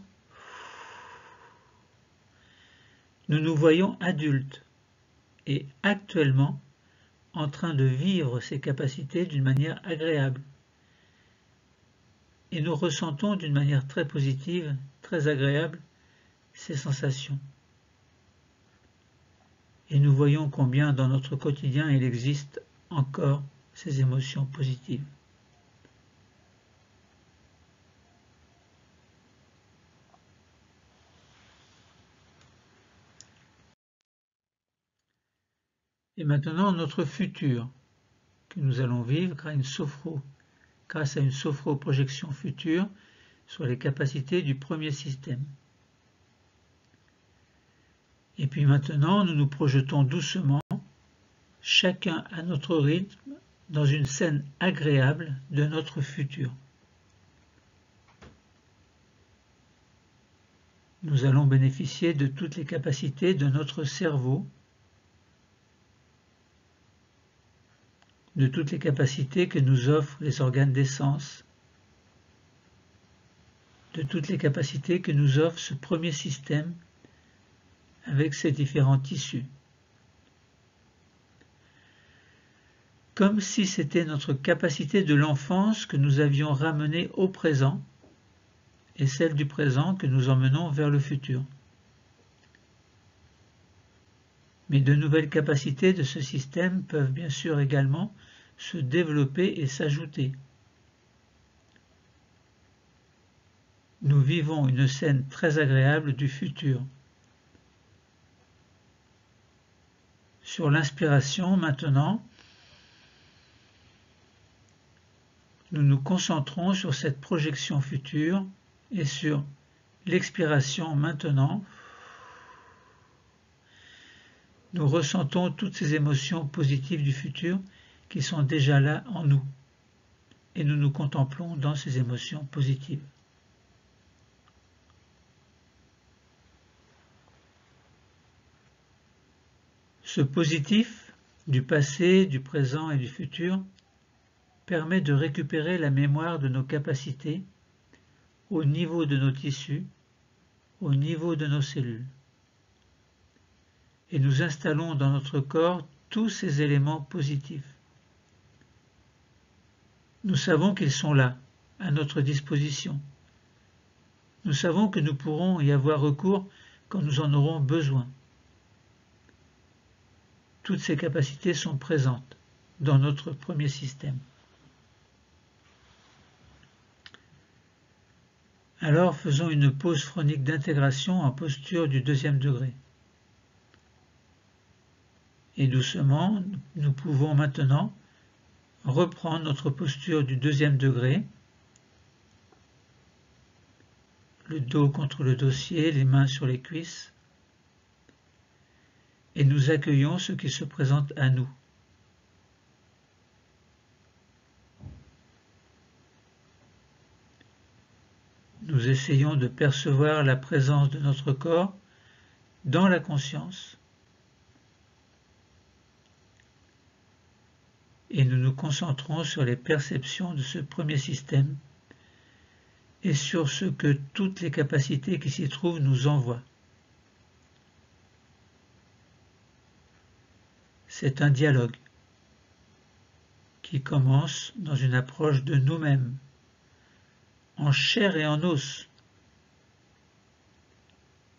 nous nous voyons adultes et actuellement en train de vivre ces capacités d'une manière agréable et nous ressentons d'une manière très positive, très agréable, ces sensations. Et nous voyons combien dans notre quotidien il existe encore ces émotions positives. Et maintenant notre futur que nous allons vivre grâce à une sophro grâce à une sophro-projection future sur les capacités du premier système. Et puis maintenant, nous nous projetons doucement, chacun à notre rythme, dans une scène agréable de notre futur. Nous allons bénéficier de toutes les capacités de notre cerveau de toutes les capacités que nous offrent les organes d'essence, de toutes les capacités que nous offre ce premier système avec ses différents tissus. Comme si c'était notre capacité de l'enfance que nous avions ramenée au présent et celle du présent que nous emmenons vers le futur. Mais de nouvelles capacités de ce système peuvent bien sûr également se développer et s'ajouter. Nous vivons une scène très agréable du futur. Sur l'inspiration maintenant, nous nous concentrons sur cette projection future et sur l'expiration maintenant nous ressentons toutes ces émotions positives du futur qui sont déjà là en nous et nous nous contemplons dans ces émotions positives. Ce positif du passé, du présent et du futur permet de récupérer la mémoire de nos capacités au niveau de nos tissus, au niveau de nos cellules et nous installons dans notre corps tous ces éléments positifs. Nous savons qu'ils sont là, à notre disposition. Nous savons que nous pourrons y avoir recours quand nous en aurons besoin. Toutes ces capacités sont présentes dans notre premier système. Alors faisons une pause chronique d'intégration en posture du deuxième degré. Et doucement, nous pouvons maintenant reprendre notre posture du deuxième degré, le dos contre le dossier, les mains sur les cuisses, et nous accueillons ce qui se présente à nous. Nous essayons de percevoir la présence de notre corps dans la conscience et nous nous concentrons sur les perceptions de ce premier système et sur ce que toutes les capacités qui s'y trouvent nous envoient. C'est un dialogue qui commence dans une approche de nous-mêmes, en chair et en os,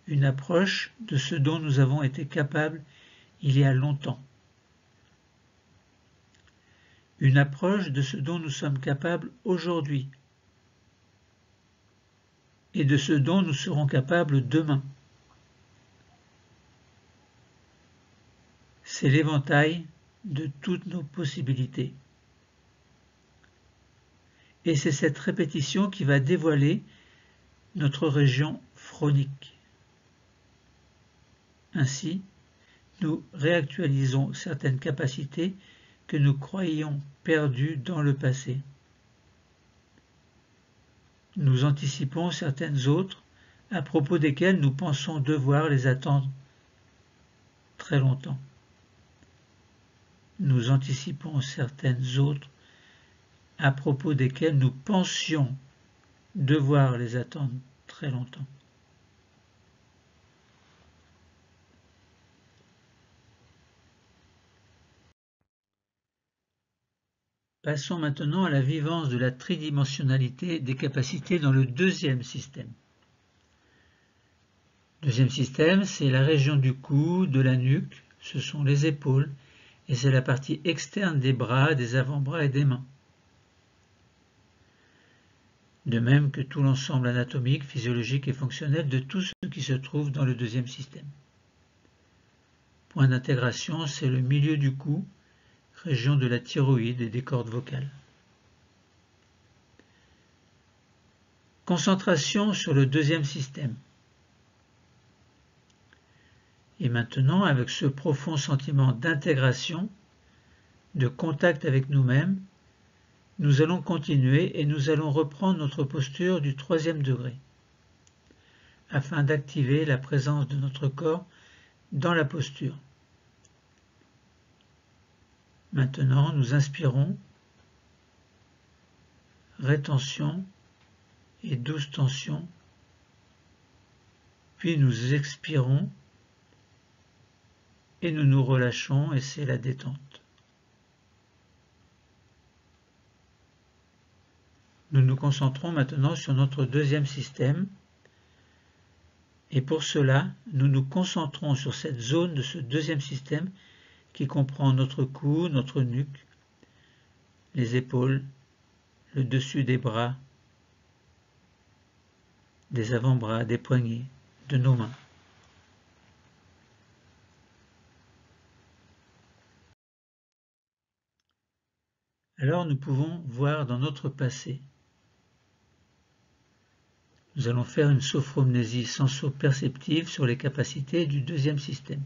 une approche de ce dont nous avons été capables il y a longtemps, une approche de ce dont nous sommes capables aujourd'hui et de ce dont nous serons capables demain. C'est l'éventail de toutes nos possibilités. Et c'est cette répétition qui va dévoiler notre région phronique. Ainsi, nous réactualisons certaines capacités que nous croyions perdues dans le passé. Nous anticipons certaines autres à propos desquelles nous pensons devoir les attendre très longtemps. Nous anticipons certaines autres à propos desquelles nous pensions devoir les attendre très longtemps. Passons maintenant à la vivance de la tridimensionnalité des capacités dans le deuxième système. Deuxième système, c'est la région du cou, de la nuque, ce sont les épaules, et c'est la partie externe des bras, des avant-bras et des mains. De même que tout l'ensemble anatomique, physiologique et fonctionnel de tout ce qui se trouve dans le deuxième système. Point d'intégration, c'est le milieu du cou, région de la thyroïde et des cordes vocales. Concentration sur le deuxième système. Et maintenant, avec ce profond sentiment d'intégration, de contact avec nous-mêmes, nous allons continuer et nous allons reprendre notre posture du troisième degré, afin d'activer la présence de notre corps dans la posture. Maintenant, nous inspirons, rétention et douce tension, puis nous expirons et nous nous relâchons et c'est la détente. Nous nous concentrons maintenant sur notre deuxième système et pour cela, nous nous concentrons sur cette zone de ce deuxième système qui comprend notre cou, notre nuque, les épaules, le dessus des bras, des avant-bras, des poignets, de nos mains. Alors nous pouvons voir dans notre passé. Nous allons faire une sophromnésie senso-perceptive sur les capacités du deuxième système.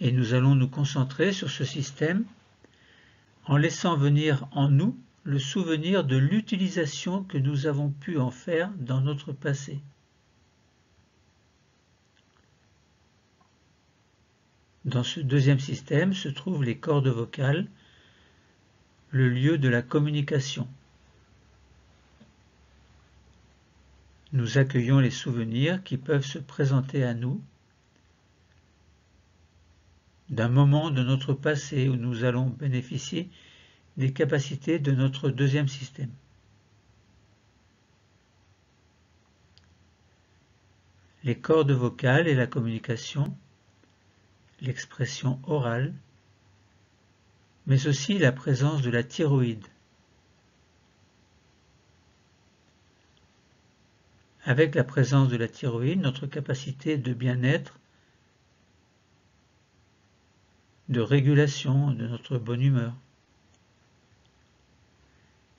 Et nous allons nous concentrer sur ce système en laissant venir en nous le souvenir de l'utilisation que nous avons pu en faire dans notre passé. Dans ce deuxième système se trouvent les cordes vocales, le lieu de la communication. Nous accueillons les souvenirs qui peuvent se présenter à nous d'un moment de notre passé où nous allons bénéficier des capacités de notre deuxième système. Les cordes vocales et la communication, l'expression orale, mais aussi la présence de la thyroïde. Avec la présence de la thyroïde, notre capacité de bien-être de régulation de notre bonne humeur.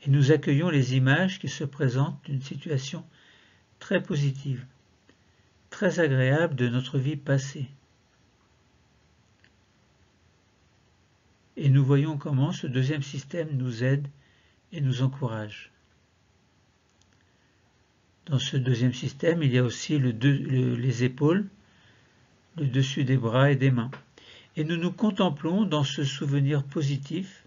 Et nous accueillons les images qui se présentent d'une situation très positive, très agréable de notre vie passée. Et nous voyons comment ce deuxième système nous aide et nous encourage. Dans ce deuxième système, il y a aussi les épaules, le dessus des bras et des mains. Et nous nous contemplons dans ce souvenir positif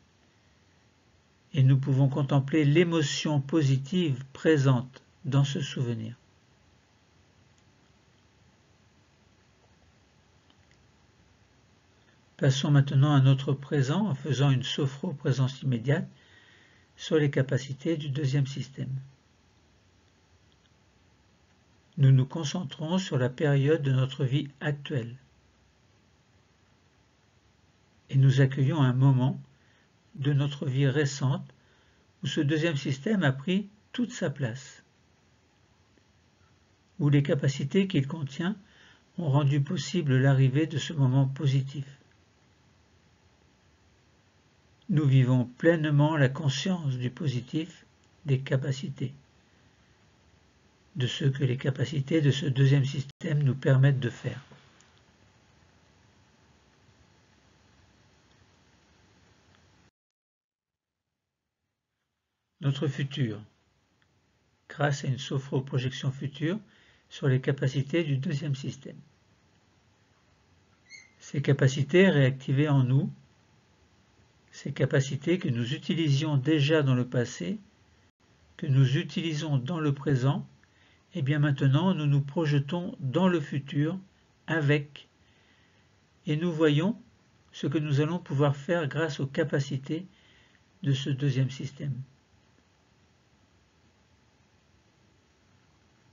et nous pouvons contempler l'émotion positive présente dans ce souvenir. Passons maintenant à notre présent en faisant une sophro-présence immédiate sur les capacités du deuxième système. Nous nous concentrons sur la période de notre vie actuelle et nous accueillons un moment de notre vie récente où ce deuxième système a pris toute sa place, où les capacités qu'il contient ont rendu possible l'arrivée de ce moment positif. Nous vivons pleinement la conscience du positif des capacités, de ce que les capacités de ce deuxième système nous permettent de faire. Notre futur, grâce à une sophro-projection future sur les capacités du deuxième système. Ces capacités réactivées en nous ces capacités que nous utilisions déjà dans le passé, que nous utilisons dans le présent, et eh bien maintenant nous nous projetons dans le futur avec, et nous voyons ce que nous allons pouvoir faire grâce aux capacités de ce deuxième système.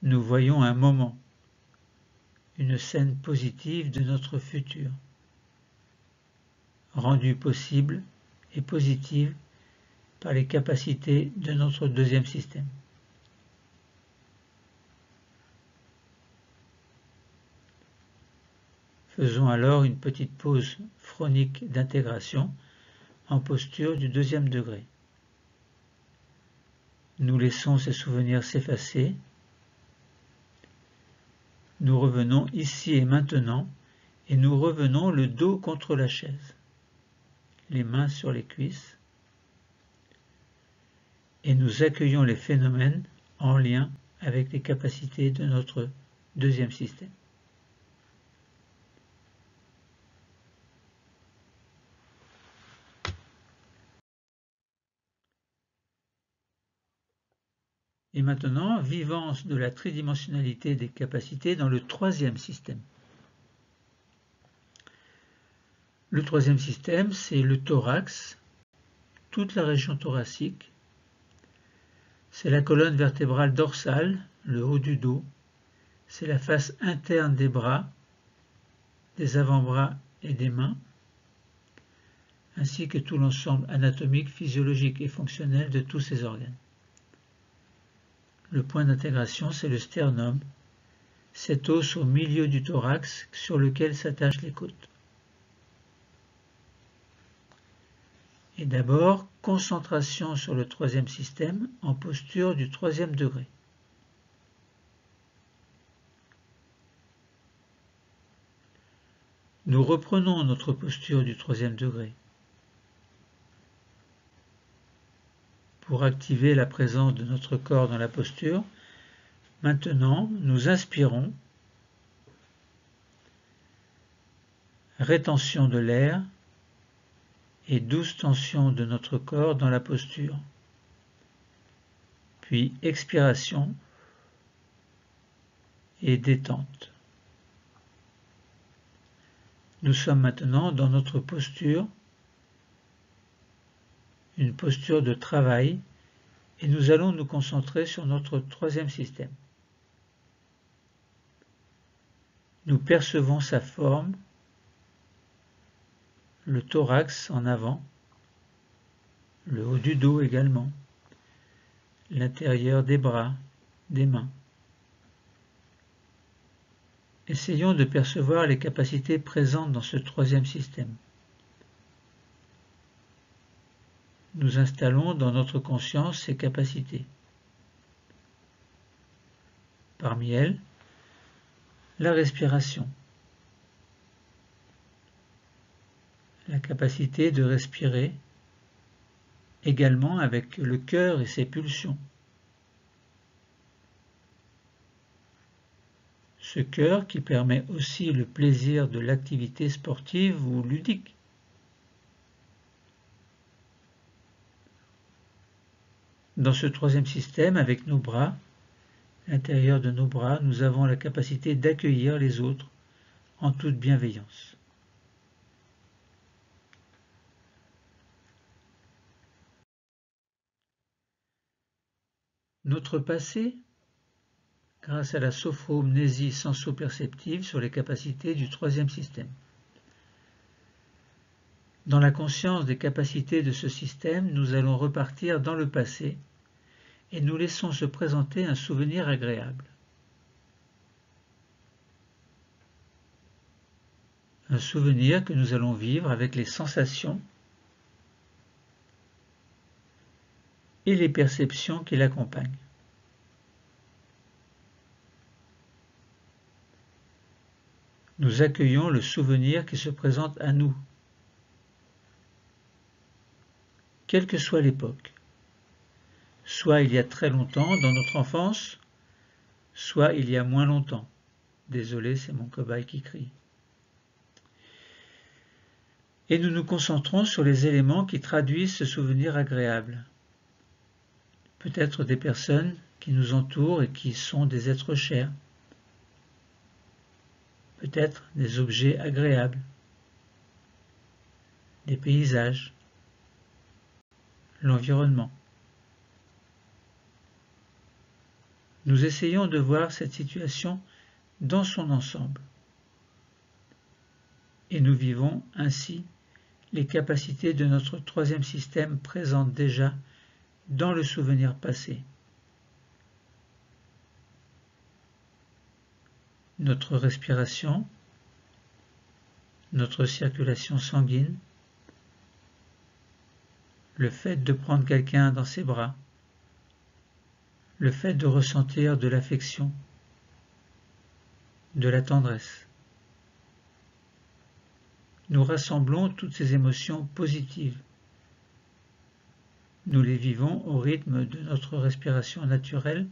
Nous voyons un moment, une scène positive de notre futur, rendue possible et positive par les capacités de notre deuxième système. Faisons alors une petite pause phronique d'intégration en posture du deuxième degré. Nous laissons ces souvenirs s'effacer. Nous revenons ici et maintenant et nous revenons le dos contre la chaise les mains sur les cuisses, et nous accueillons les phénomènes en lien avec les capacités de notre deuxième système. Et maintenant, vivance de la tridimensionnalité des capacités dans le troisième système. Le troisième système, c'est le thorax, toute la région thoracique. C'est la colonne vertébrale dorsale, le haut du dos. C'est la face interne des bras, des avant-bras et des mains, ainsi que tout l'ensemble anatomique, physiologique et fonctionnel de tous ces organes. Le point d'intégration, c'est le sternum, cet os au milieu du thorax sur lequel s'attachent les côtes. Et d'abord, concentration sur le troisième système en posture du troisième degré. Nous reprenons notre posture du troisième degré. Pour activer la présence de notre corps dans la posture, maintenant nous inspirons, rétention de l'air, et douce tension de notre corps dans la posture. Puis expiration et détente. Nous sommes maintenant dans notre posture, une posture de travail, et nous allons nous concentrer sur notre troisième système. Nous percevons sa forme le thorax en avant, le haut du dos également, l'intérieur des bras, des mains. Essayons de percevoir les capacités présentes dans ce troisième système. nous installons dans notre conscience ces capacités. Parmi elles, la respiration. La capacité de respirer également avec le cœur et ses pulsions. Ce cœur qui permet aussi le plaisir de l'activité sportive ou ludique. Dans ce troisième système, avec nos bras, l'intérieur de nos bras, nous avons la capacité d'accueillir les autres en toute bienveillance. Notre passé, grâce à la sophromnésie senso-perceptive sur les capacités du troisième système. Dans la conscience des capacités de ce système, nous allons repartir dans le passé et nous laissons se présenter un souvenir agréable. Un souvenir que nous allons vivre avec les sensations et les perceptions qui l'accompagnent. Nous accueillons le souvenir qui se présente à nous quelle que soit l'époque. Soit il y a très longtemps dans notre enfance, soit il y a moins longtemps. Désolé, c'est mon cobaye qui crie. Et nous nous concentrons sur les éléments qui traduisent ce souvenir agréable. Peut-être des personnes qui nous entourent et qui sont des êtres chers. Peut-être des objets agréables. Des paysages l'environnement. Nous essayons de voir cette situation dans son ensemble. Et nous vivons ainsi les capacités de notre troisième système présentes déjà dans le souvenir passé. Notre respiration, notre circulation sanguine, le fait de prendre quelqu'un dans ses bras, le fait de ressentir de l'affection, de la tendresse. Nous rassemblons toutes ces émotions positives. Nous les vivons au rythme de notre respiration naturelle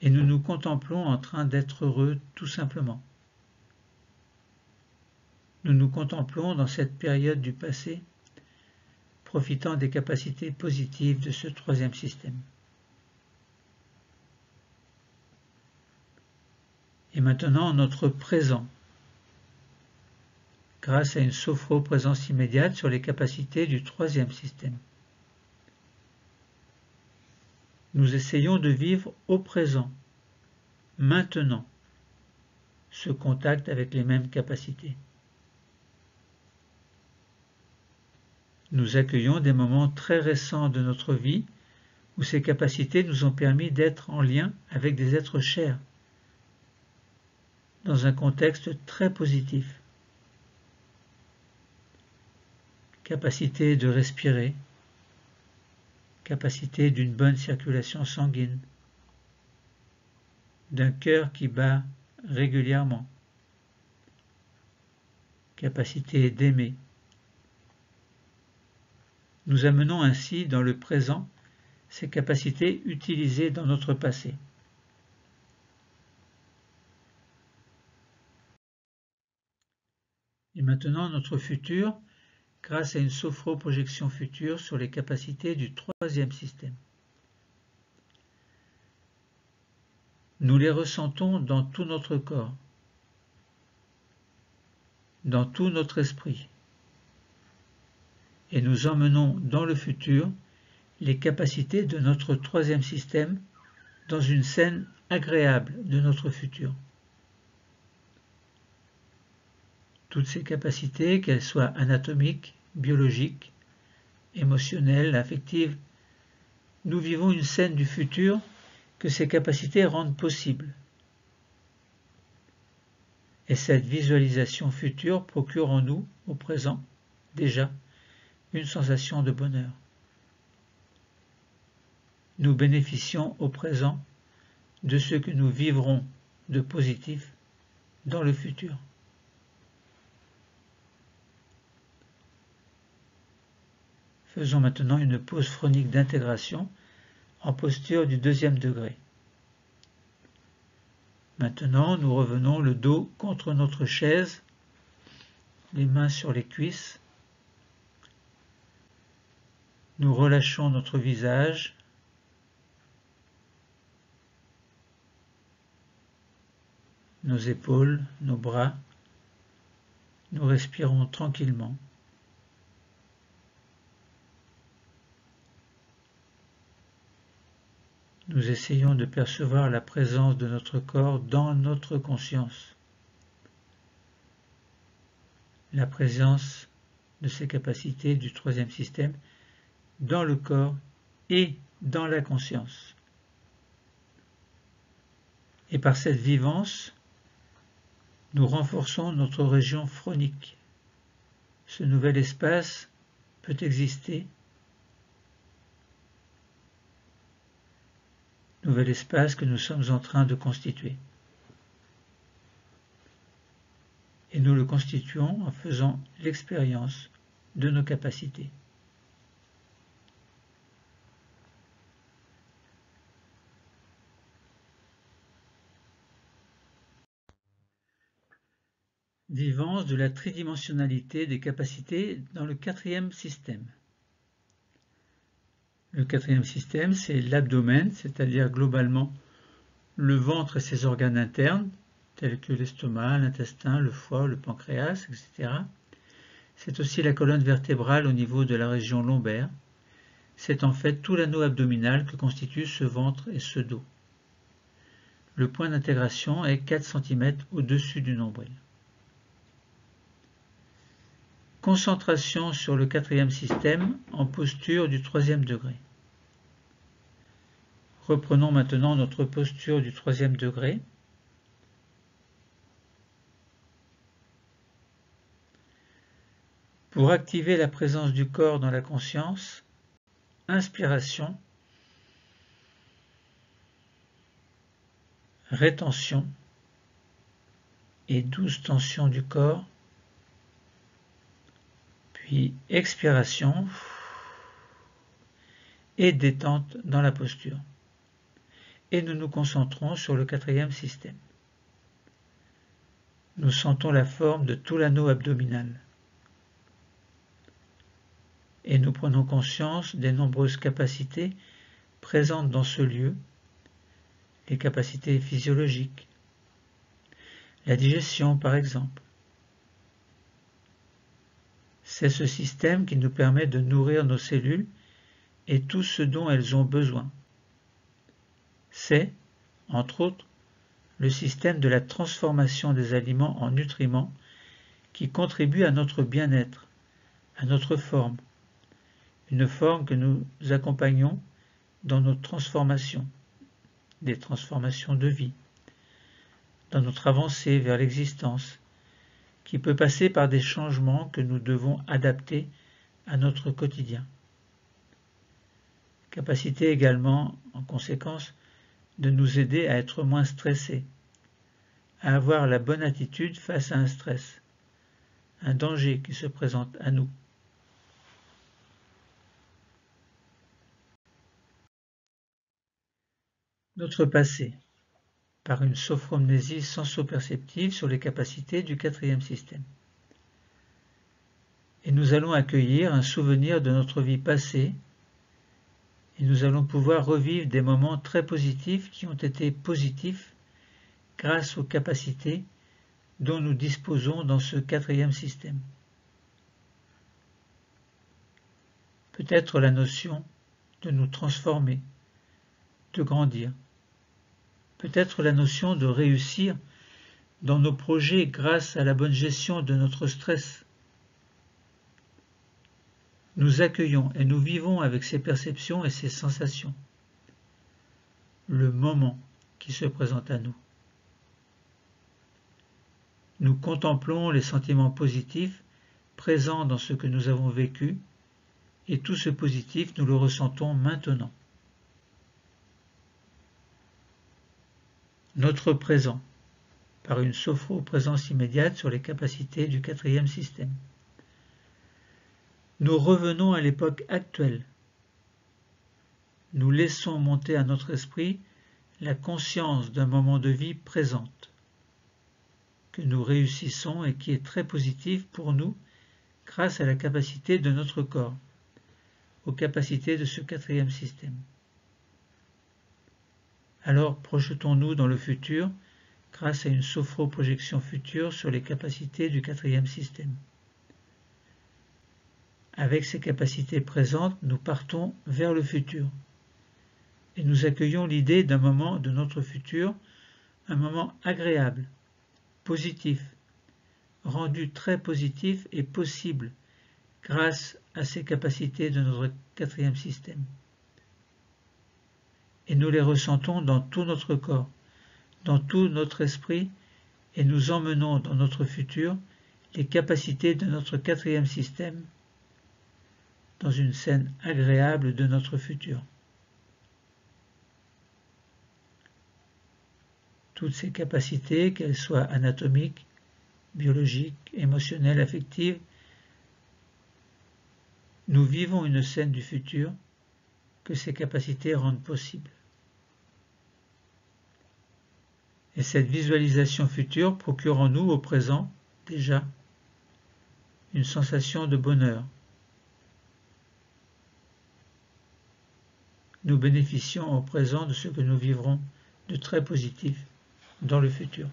et nous nous contemplons en train d'être heureux tout simplement. Nous nous contemplons dans cette période du passé profitant des capacités positives de ce troisième système. Et maintenant notre présent, grâce à une sophro-présence immédiate sur les capacités du troisième système. Nous essayons de vivre au présent, maintenant, ce contact avec les mêmes capacités. Nous accueillons des moments très récents de notre vie où ces capacités nous ont permis d'être en lien avec des êtres chers, dans un contexte très positif. Capacité de respirer, capacité d'une bonne circulation sanguine, d'un cœur qui bat régulièrement, capacité d'aimer, nous amenons ainsi dans le présent ces capacités utilisées dans notre passé. Et maintenant notre futur grâce à une sophro-projection future sur les capacités du troisième système. Nous les ressentons dans tout notre corps, dans tout notre esprit et nous emmenons dans le futur les capacités de notre troisième système dans une scène agréable de notre futur. Toutes ces capacités, qu'elles soient anatomiques, biologiques, émotionnelles, affectives, nous vivons une scène du futur que ces capacités rendent possible. Et cette visualisation future procure en nous, au présent, déjà, une sensation de bonheur. Nous bénéficions au présent de ce que nous vivrons de positif dans le futur. Faisons maintenant une pause chronique d'intégration en posture du deuxième degré. Maintenant, nous revenons le dos contre notre chaise, les mains sur les cuisses. Nous relâchons notre visage. nos épaules, nos bras. Nous respirons tranquillement. Nous essayons de percevoir la présence de notre corps dans notre conscience. La présence de ces capacités du troisième système dans le corps et dans la conscience. Et par cette vivance, nous renforçons notre région phronique. Ce nouvel espace peut exister nouvel espace que nous sommes en train de constituer. Et nous le constituons en faisant l'expérience de nos capacités. Vivance de la tridimensionnalité des capacités dans le quatrième système. Le quatrième système, c'est l'abdomen, c'est-à-dire globalement le ventre et ses organes internes, tels que l'estomac, l'intestin, le foie, le pancréas, etc. C'est aussi la colonne vertébrale au niveau de la région lombaire. C'est en fait tout l'anneau abdominal que constitue ce ventre et ce dos. Le point d'intégration est 4 cm au-dessus du nombril. Concentration sur le quatrième système en posture du troisième degré. Reprenons maintenant notre posture du troisième degré. Pour activer la présence du corps dans la conscience, inspiration, rétention et douce tension du corps, puis expiration et détente dans la posture et nous nous concentrons sur le quatrième système. Nous sentons la forme de tout l'anneau abdominal. Et nous prenons conscience des nombreuses capacités présentes dans ce lieu, les capacités physiologiques, la digestion par exemple. C'est ce système qui nous permet de nourrir nos cellules et tout ce dont elles ont besoin c'est, entre autres, le système de la transformation des aliments en nutriments qui contribue à notre bien-être, à notre forme, une forme que nous accompagnons dans nos transformations, des transformations de vie, dans notre avancée vers l'existence, qui peut passer par des changements que nous devons adapter à notre quotidien. Capacité également, en conséquence, de nous aider à être moins stressés, à avoir la bonne attitude face à un stress, un danger qui se présente à nous. Notre passé, par une sophromnésie senso-perceptive sur les capacités du quatrième système. Et nous allons accueillir un souvenir de notre vie passée et nous allons pouvoir revivre des moments très positifs qui ont été positifs grâce aux capacités dont nous disposons dans ce quatrième système. Peut-être la notion de nous transformer, de grandir. Peut-être la notion de réussir dans nos projets grâce à la bonne gestion de notre stress nous accueillons et nous vivons avec ces perceptions et ces sensations le moment qui se présente à nous. Nous contemplons les sentiments positifs présents dans ce que nous avons vécu et tout ce positif, nous le ressentons maintenant. Notre présent, par une sophro-présence immédiate sur les capacités du quatrième système. Nous revenons à l'époque actuelle. Nous laissons monter à notre esprit la conscience d'un moment de vie présente, que nous réussissons et qui est très positif pour nous grâce à la capacité de notre corps, aux capacités de ce quatrième système. Alors projetons-nous dans le futur grâce à une sophro-projection future sur les capacités du quatrième système. Avec ces capacités présentes, nous partons vers le futur et nous accueillons l'idée d'un moment de notre futur, un moment agréable, positif, rendu très positif et possible grâce à ces capacités de notre quatrième système. Et nous les ressentons dans tout notre corps, dans tout notre esprit, et nous emmenons dans notre futur les capacités de notre quatrième système dans une scène agréable de notre futur. toutes ces capacités, qu'elles soient anatomiques, biologiques, émotionnelles, affectives, nous vivons une scène du futur que ces capacités rendent possible. Et cette visualisation future procure en nous au présent déjà une sensation de bonheur. Nous bénéficions au présent de ce que nous vivrons de très positif dans le futur.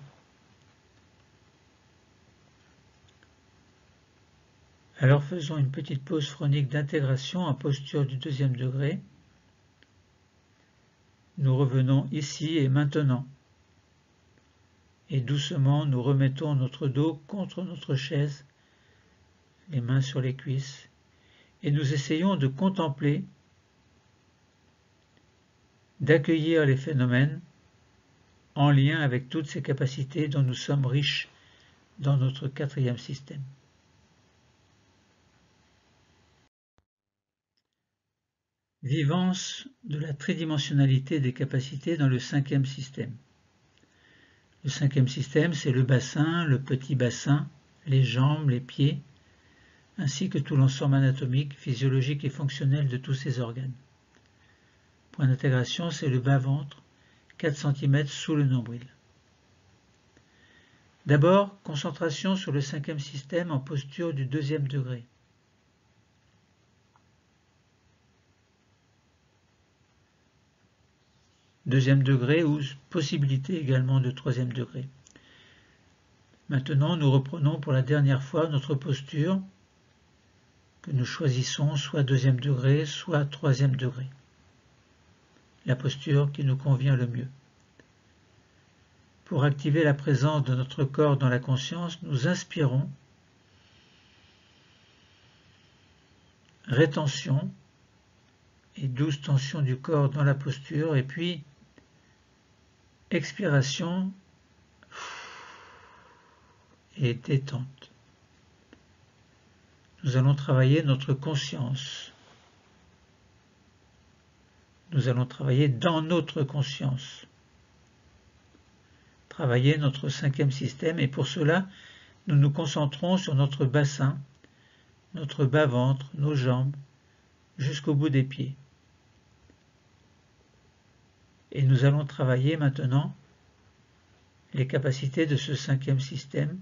Alors faisons une petite pause chronique d'intégration en posture du deuxième degré. Nous revenons ici et maintenant. Et doucement, nous remettons notre dos contre notre chaise, les mains sur les cuisses, et nous essayons de contempler, d'accueillir les phénomènes en lien avec toutes ces capacités dont nous sommes riches dans notre quatrième système. Vivance de la tridimensionnalité des capacités dans le cinquième système. Le cinquième système, c'est le bassin, le petit bassin, les jambes, les pieds, ainsi que tout l'ensemble anatomique, physiologique et fonctionnel de tous ces organes. Point d'intégration, c'est le bas-ventre, 4 cm sous le nombril. D'abord, concentration sur le cinquième système en posture du deuxième degré. Deuxième degré ou possibilité également de troisième degré. Maintenant, nous reprenons pour la dernière fois notre posture que nous choisissons soit deuxième degré, soit troisième degré la posture qui nous convient le mieux. Pour activer la présence de notre corps dans la conscience, nous inspirons, rétention et douce tension du corps dans la posture, et puis expiration et détente. Nous allons travailler notre conscience nous allons travailler dans notre conscience. Travailler notre cinquième système et pour cela, nous nous concentrons sur notre bassin, notre bas-ventre, nos jambes, jusqu'au bout des pieds. Et nous allons travailler maintenant les capacités de ce cinquième système,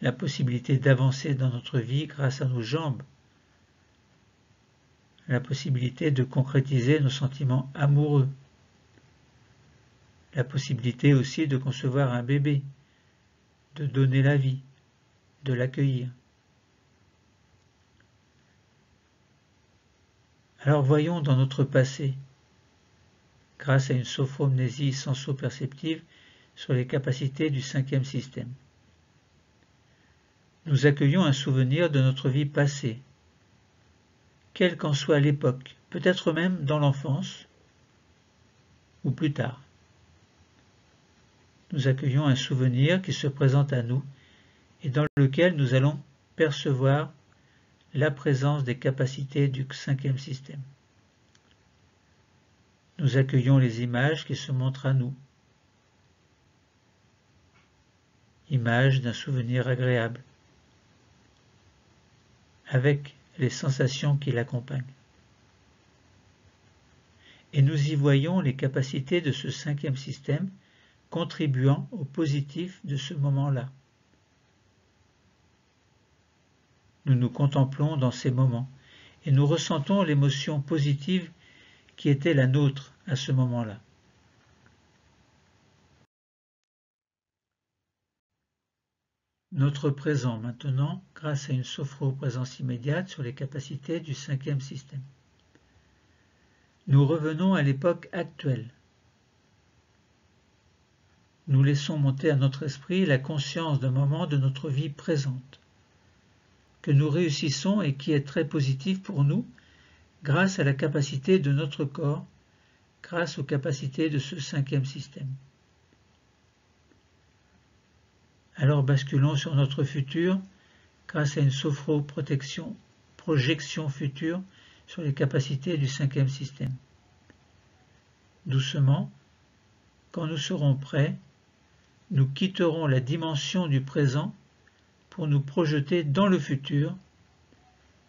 la possibilité d'avancer dans notre vie grâce à nos jambes, la possibilité de concrétiser nos sentiments amoureux, la possibilité aussi de concevoir un bébé, de donner la vie, de l'accueillir. Alors voyons dans notre passé, grâce à une sophromnésie senso-perceptive sur les capacités du cinquième système. Nous accueillons un souvenir de notre vie passée, quelle qu'en soit l'époque, peut-être même dans l'enfance ou plus tard. Nous accueillons un souvenir qui se présente à nous et dans lequel nous allons percevoir la présence des capacités du cinquième système. Nous accueillons les images qui se montrent à nous. Images d'un souvenir agréable, avec les sensations qui l'accompagnent. Et nous y voyons les capacités de ce cinquième système contribuant au positif de ce moment-là. Nous nous contemplons dans ces moments et nous ressentons l'émotion positive qui était la nôtre à ce moment-là. Notre présent maintenant grâce à une sophro-présence immédiate sur les capacités du cinquième système. Nous revenons à l'époque actuelle. Nous laissons monter à notre esprit la conscience d'un moment de notre vie présente, que nous réussissons et qui est très positif pour nous grâce à la capacité de notre corps, grâce aux capacités de ce cinquième système. Alors basculons sur notre futur grâce à une sophro-protection, projection future sur les capacités du cinquième système. Doucement, quand nous serons prêts, nous quitterons la dimension du présent pour nous projeter dans le futur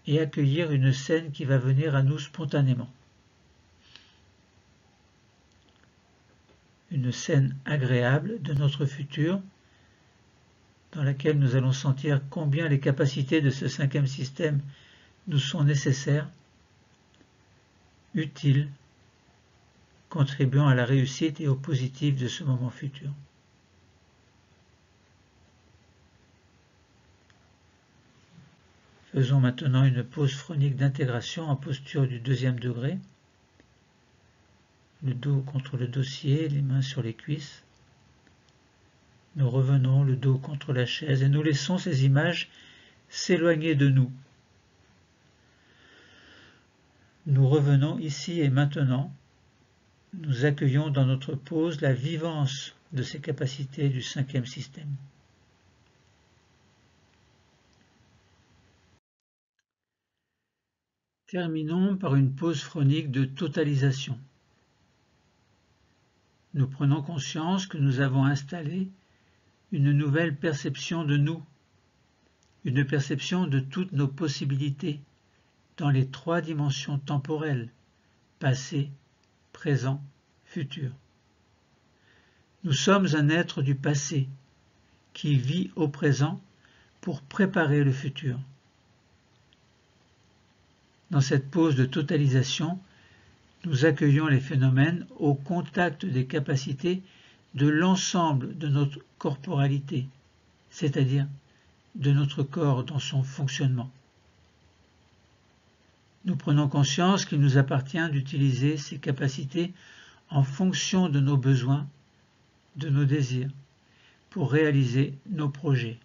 et accueillir une scène qui va venir à nous spontanément. Une scène agréable de notre futur dans laquelle nous allons sentir combien les capacités de ce cinquième système nous sont nécessaires, utiles, contribuant à la réussite et au positif de ce moment futur. Faisons maintenant une pause phronique d'intégration en posture du deuxième degré. Le dos contre le dossier, les mains sur les cuisses. Nous revenons le dos contre la chaise et nous laissons ces images s'éloigner de nous. Nous revenons ici et maintenant. Nous accueillons dans notre pose la vivance de ces capacités du cinquième système. Terminons par une pause phronique de totalisation. Nous prenons conscience que nous avons installé une nouvelle perception de nous, une perception de toutes nos possibilités dans les trois dimensions temporelles, passé, présent, futur. Nous sommes un être du passé qui vit au présent pour préparer le futur. Dans cette pause de totalisation, nous accueillons les phénomènes au contact des capacités de l'ensemble de notre corporalité, c'est-à-dire de notre corps dans son fonctionnement. Nous prenons conscience qu'il nous appartient d'utiliser ces capacités en fonction de nos besoins, de nos désirs, pour réaliser nos projets.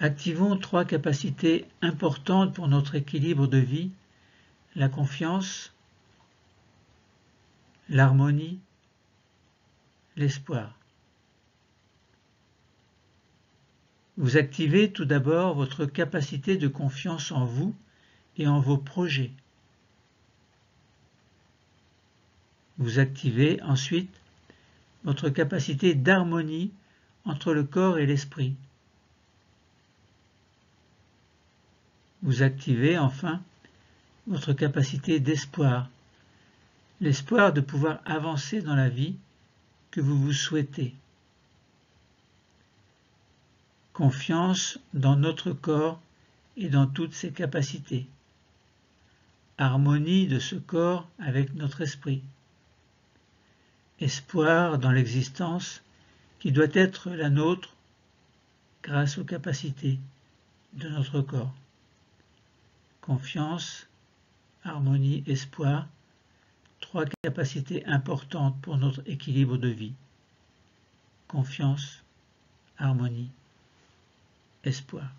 Activons trois capacités importantes pour notre équilibre de vie, la confiance, l'harmonie, l'espoir. Vous activez tout d'abord votre capacité de confiance en vous et en vos projets. Vous activez ensuite votre capacité d'harmonie entre le corps et l'esprit. Vous activez enfin votre capacité d'espoir, l'espoir de pouvoir avancer dans la vie que vous vous souhaitez. Confiance dans notre corps et dans toutes ses capacités. Harmonie de ce corps avec notre esprit. Espoir dans l'existence qui doit être la nôtre grâce aux capacités de notre corps confiance, harmonie, espoir, trois capacités importantes pour notre équilibre de vie. Confiance, harmonie, espoir.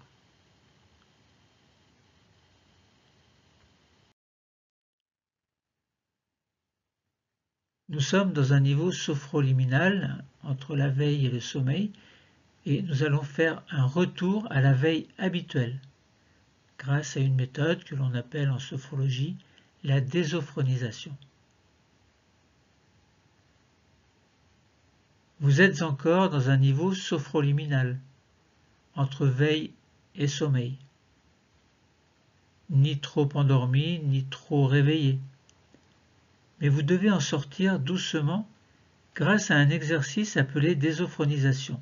Nous sommes dans un niveau sophroliminal, entre la veille et le sommeil et nous allons faire un retour à la veille habituelle grâce à une méthode que l'on appelle en sophrologie la désophronisation. Vous êtes encore dans un niveau sophroliminal, entre veille et sommeil. Ni trop endormi, ni trop réveillé. Mais vous devez en sortir doucement grâce à un exercice appelé désophronisation.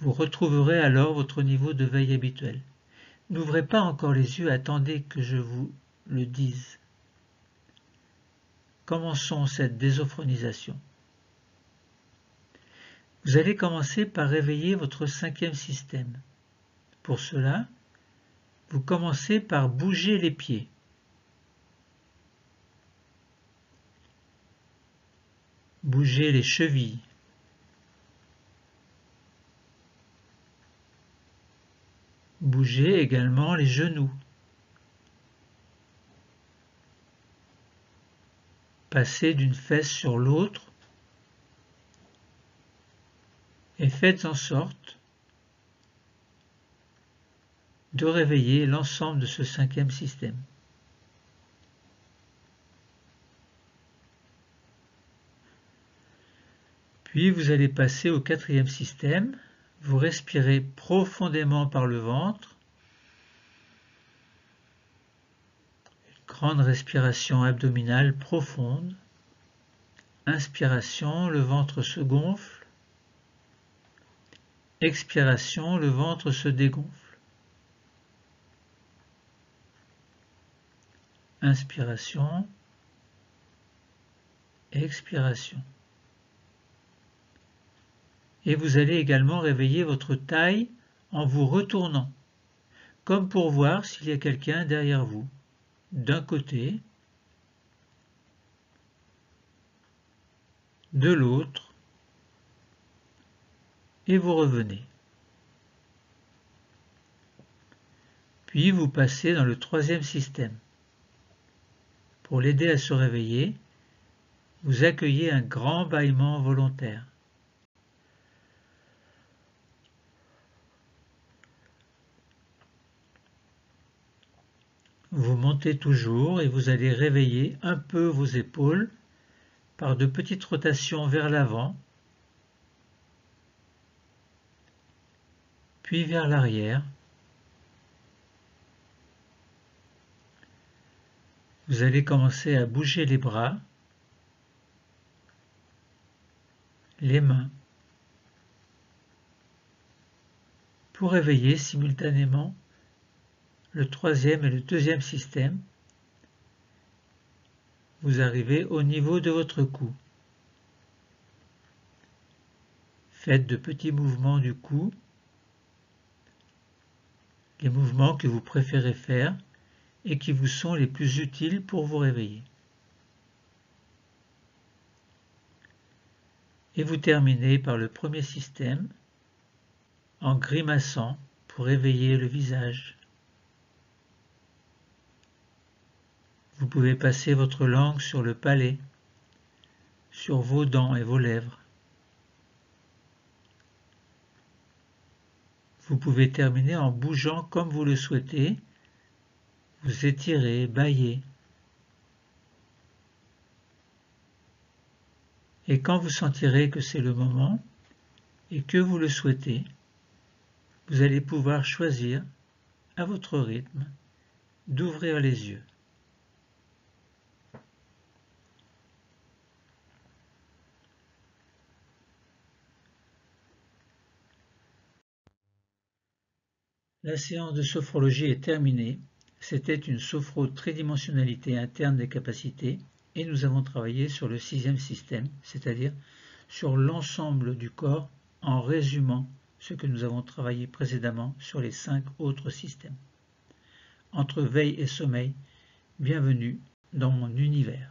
Vous retrouverez alors votre niveau de veille habituel. N'ouvrez pas encore les yeux, attendez que je vous le dise. Commençons cette désophronisation. Vous allez commencer par réveiller votre cinquième système. Pour cela, vous commencez par bouger les pieds. Bougez les chevilles. Bougez également les genoux. Passez d'une fesse sur l'autre et faites en sorte de réveiller l'ensemble de ce cinquième système. Puis vous allez passer au quatrième système. Vous respirez profondément par le ventre Grande respiration abdominale profonde. Inspiration, le ventre se gonfle. Expiration, le ventre se dégonfle. Inspiration. Expiration. Et vous allez également réveiller votre taille en vous retournant, comme pour voir s'il y a quelqu'un derrière vous d'un côté, de l'autre, et vous revenez. Puis vous passez dans le troisième système. Pour l'aider à se réveiller, vous accueillez un grand bâillement volontaire. Vous montez toujours et vous allez réveiller un peu vos épaules par de petites rotations vers l'avant, puis vers l'arrière. Vous allez commencer à bouger les bras, les mains, pour réveiller simultanément le troisième et le deuxième système, vous arrivez au niveau de votre cou. Faites de petits mouvements du cou, les mouvements que vous préférez faire et qui vous sont les plus utiles pour vous réveiller. Et vous terminez par le premier système en grimaçant pour réveiller le visage. Vous pouvez passer votre langue sur le palais, sur vos dents et vos lèvres. Vous pouvez terminer en bougeant comme vous le souhaitez. Vous étirez, baillez. Et quand vous sentirez que c'est le moment et que vous le souhaitez, vous allez pouvoir choisir, à votre rythme, d'ouvrir les yeux. La séance de sophrologie est terminée. C'était une sophro-tridimensionnalité interne des capacités et nous avons travaillé sur le sixième système, c'est-à-dire sur l'ensemble du corps en résumant ce que nous avons travaillé précédemment sur les cinq autres systèmes. Entre veille et sommeil, bienvenue dans mon univers.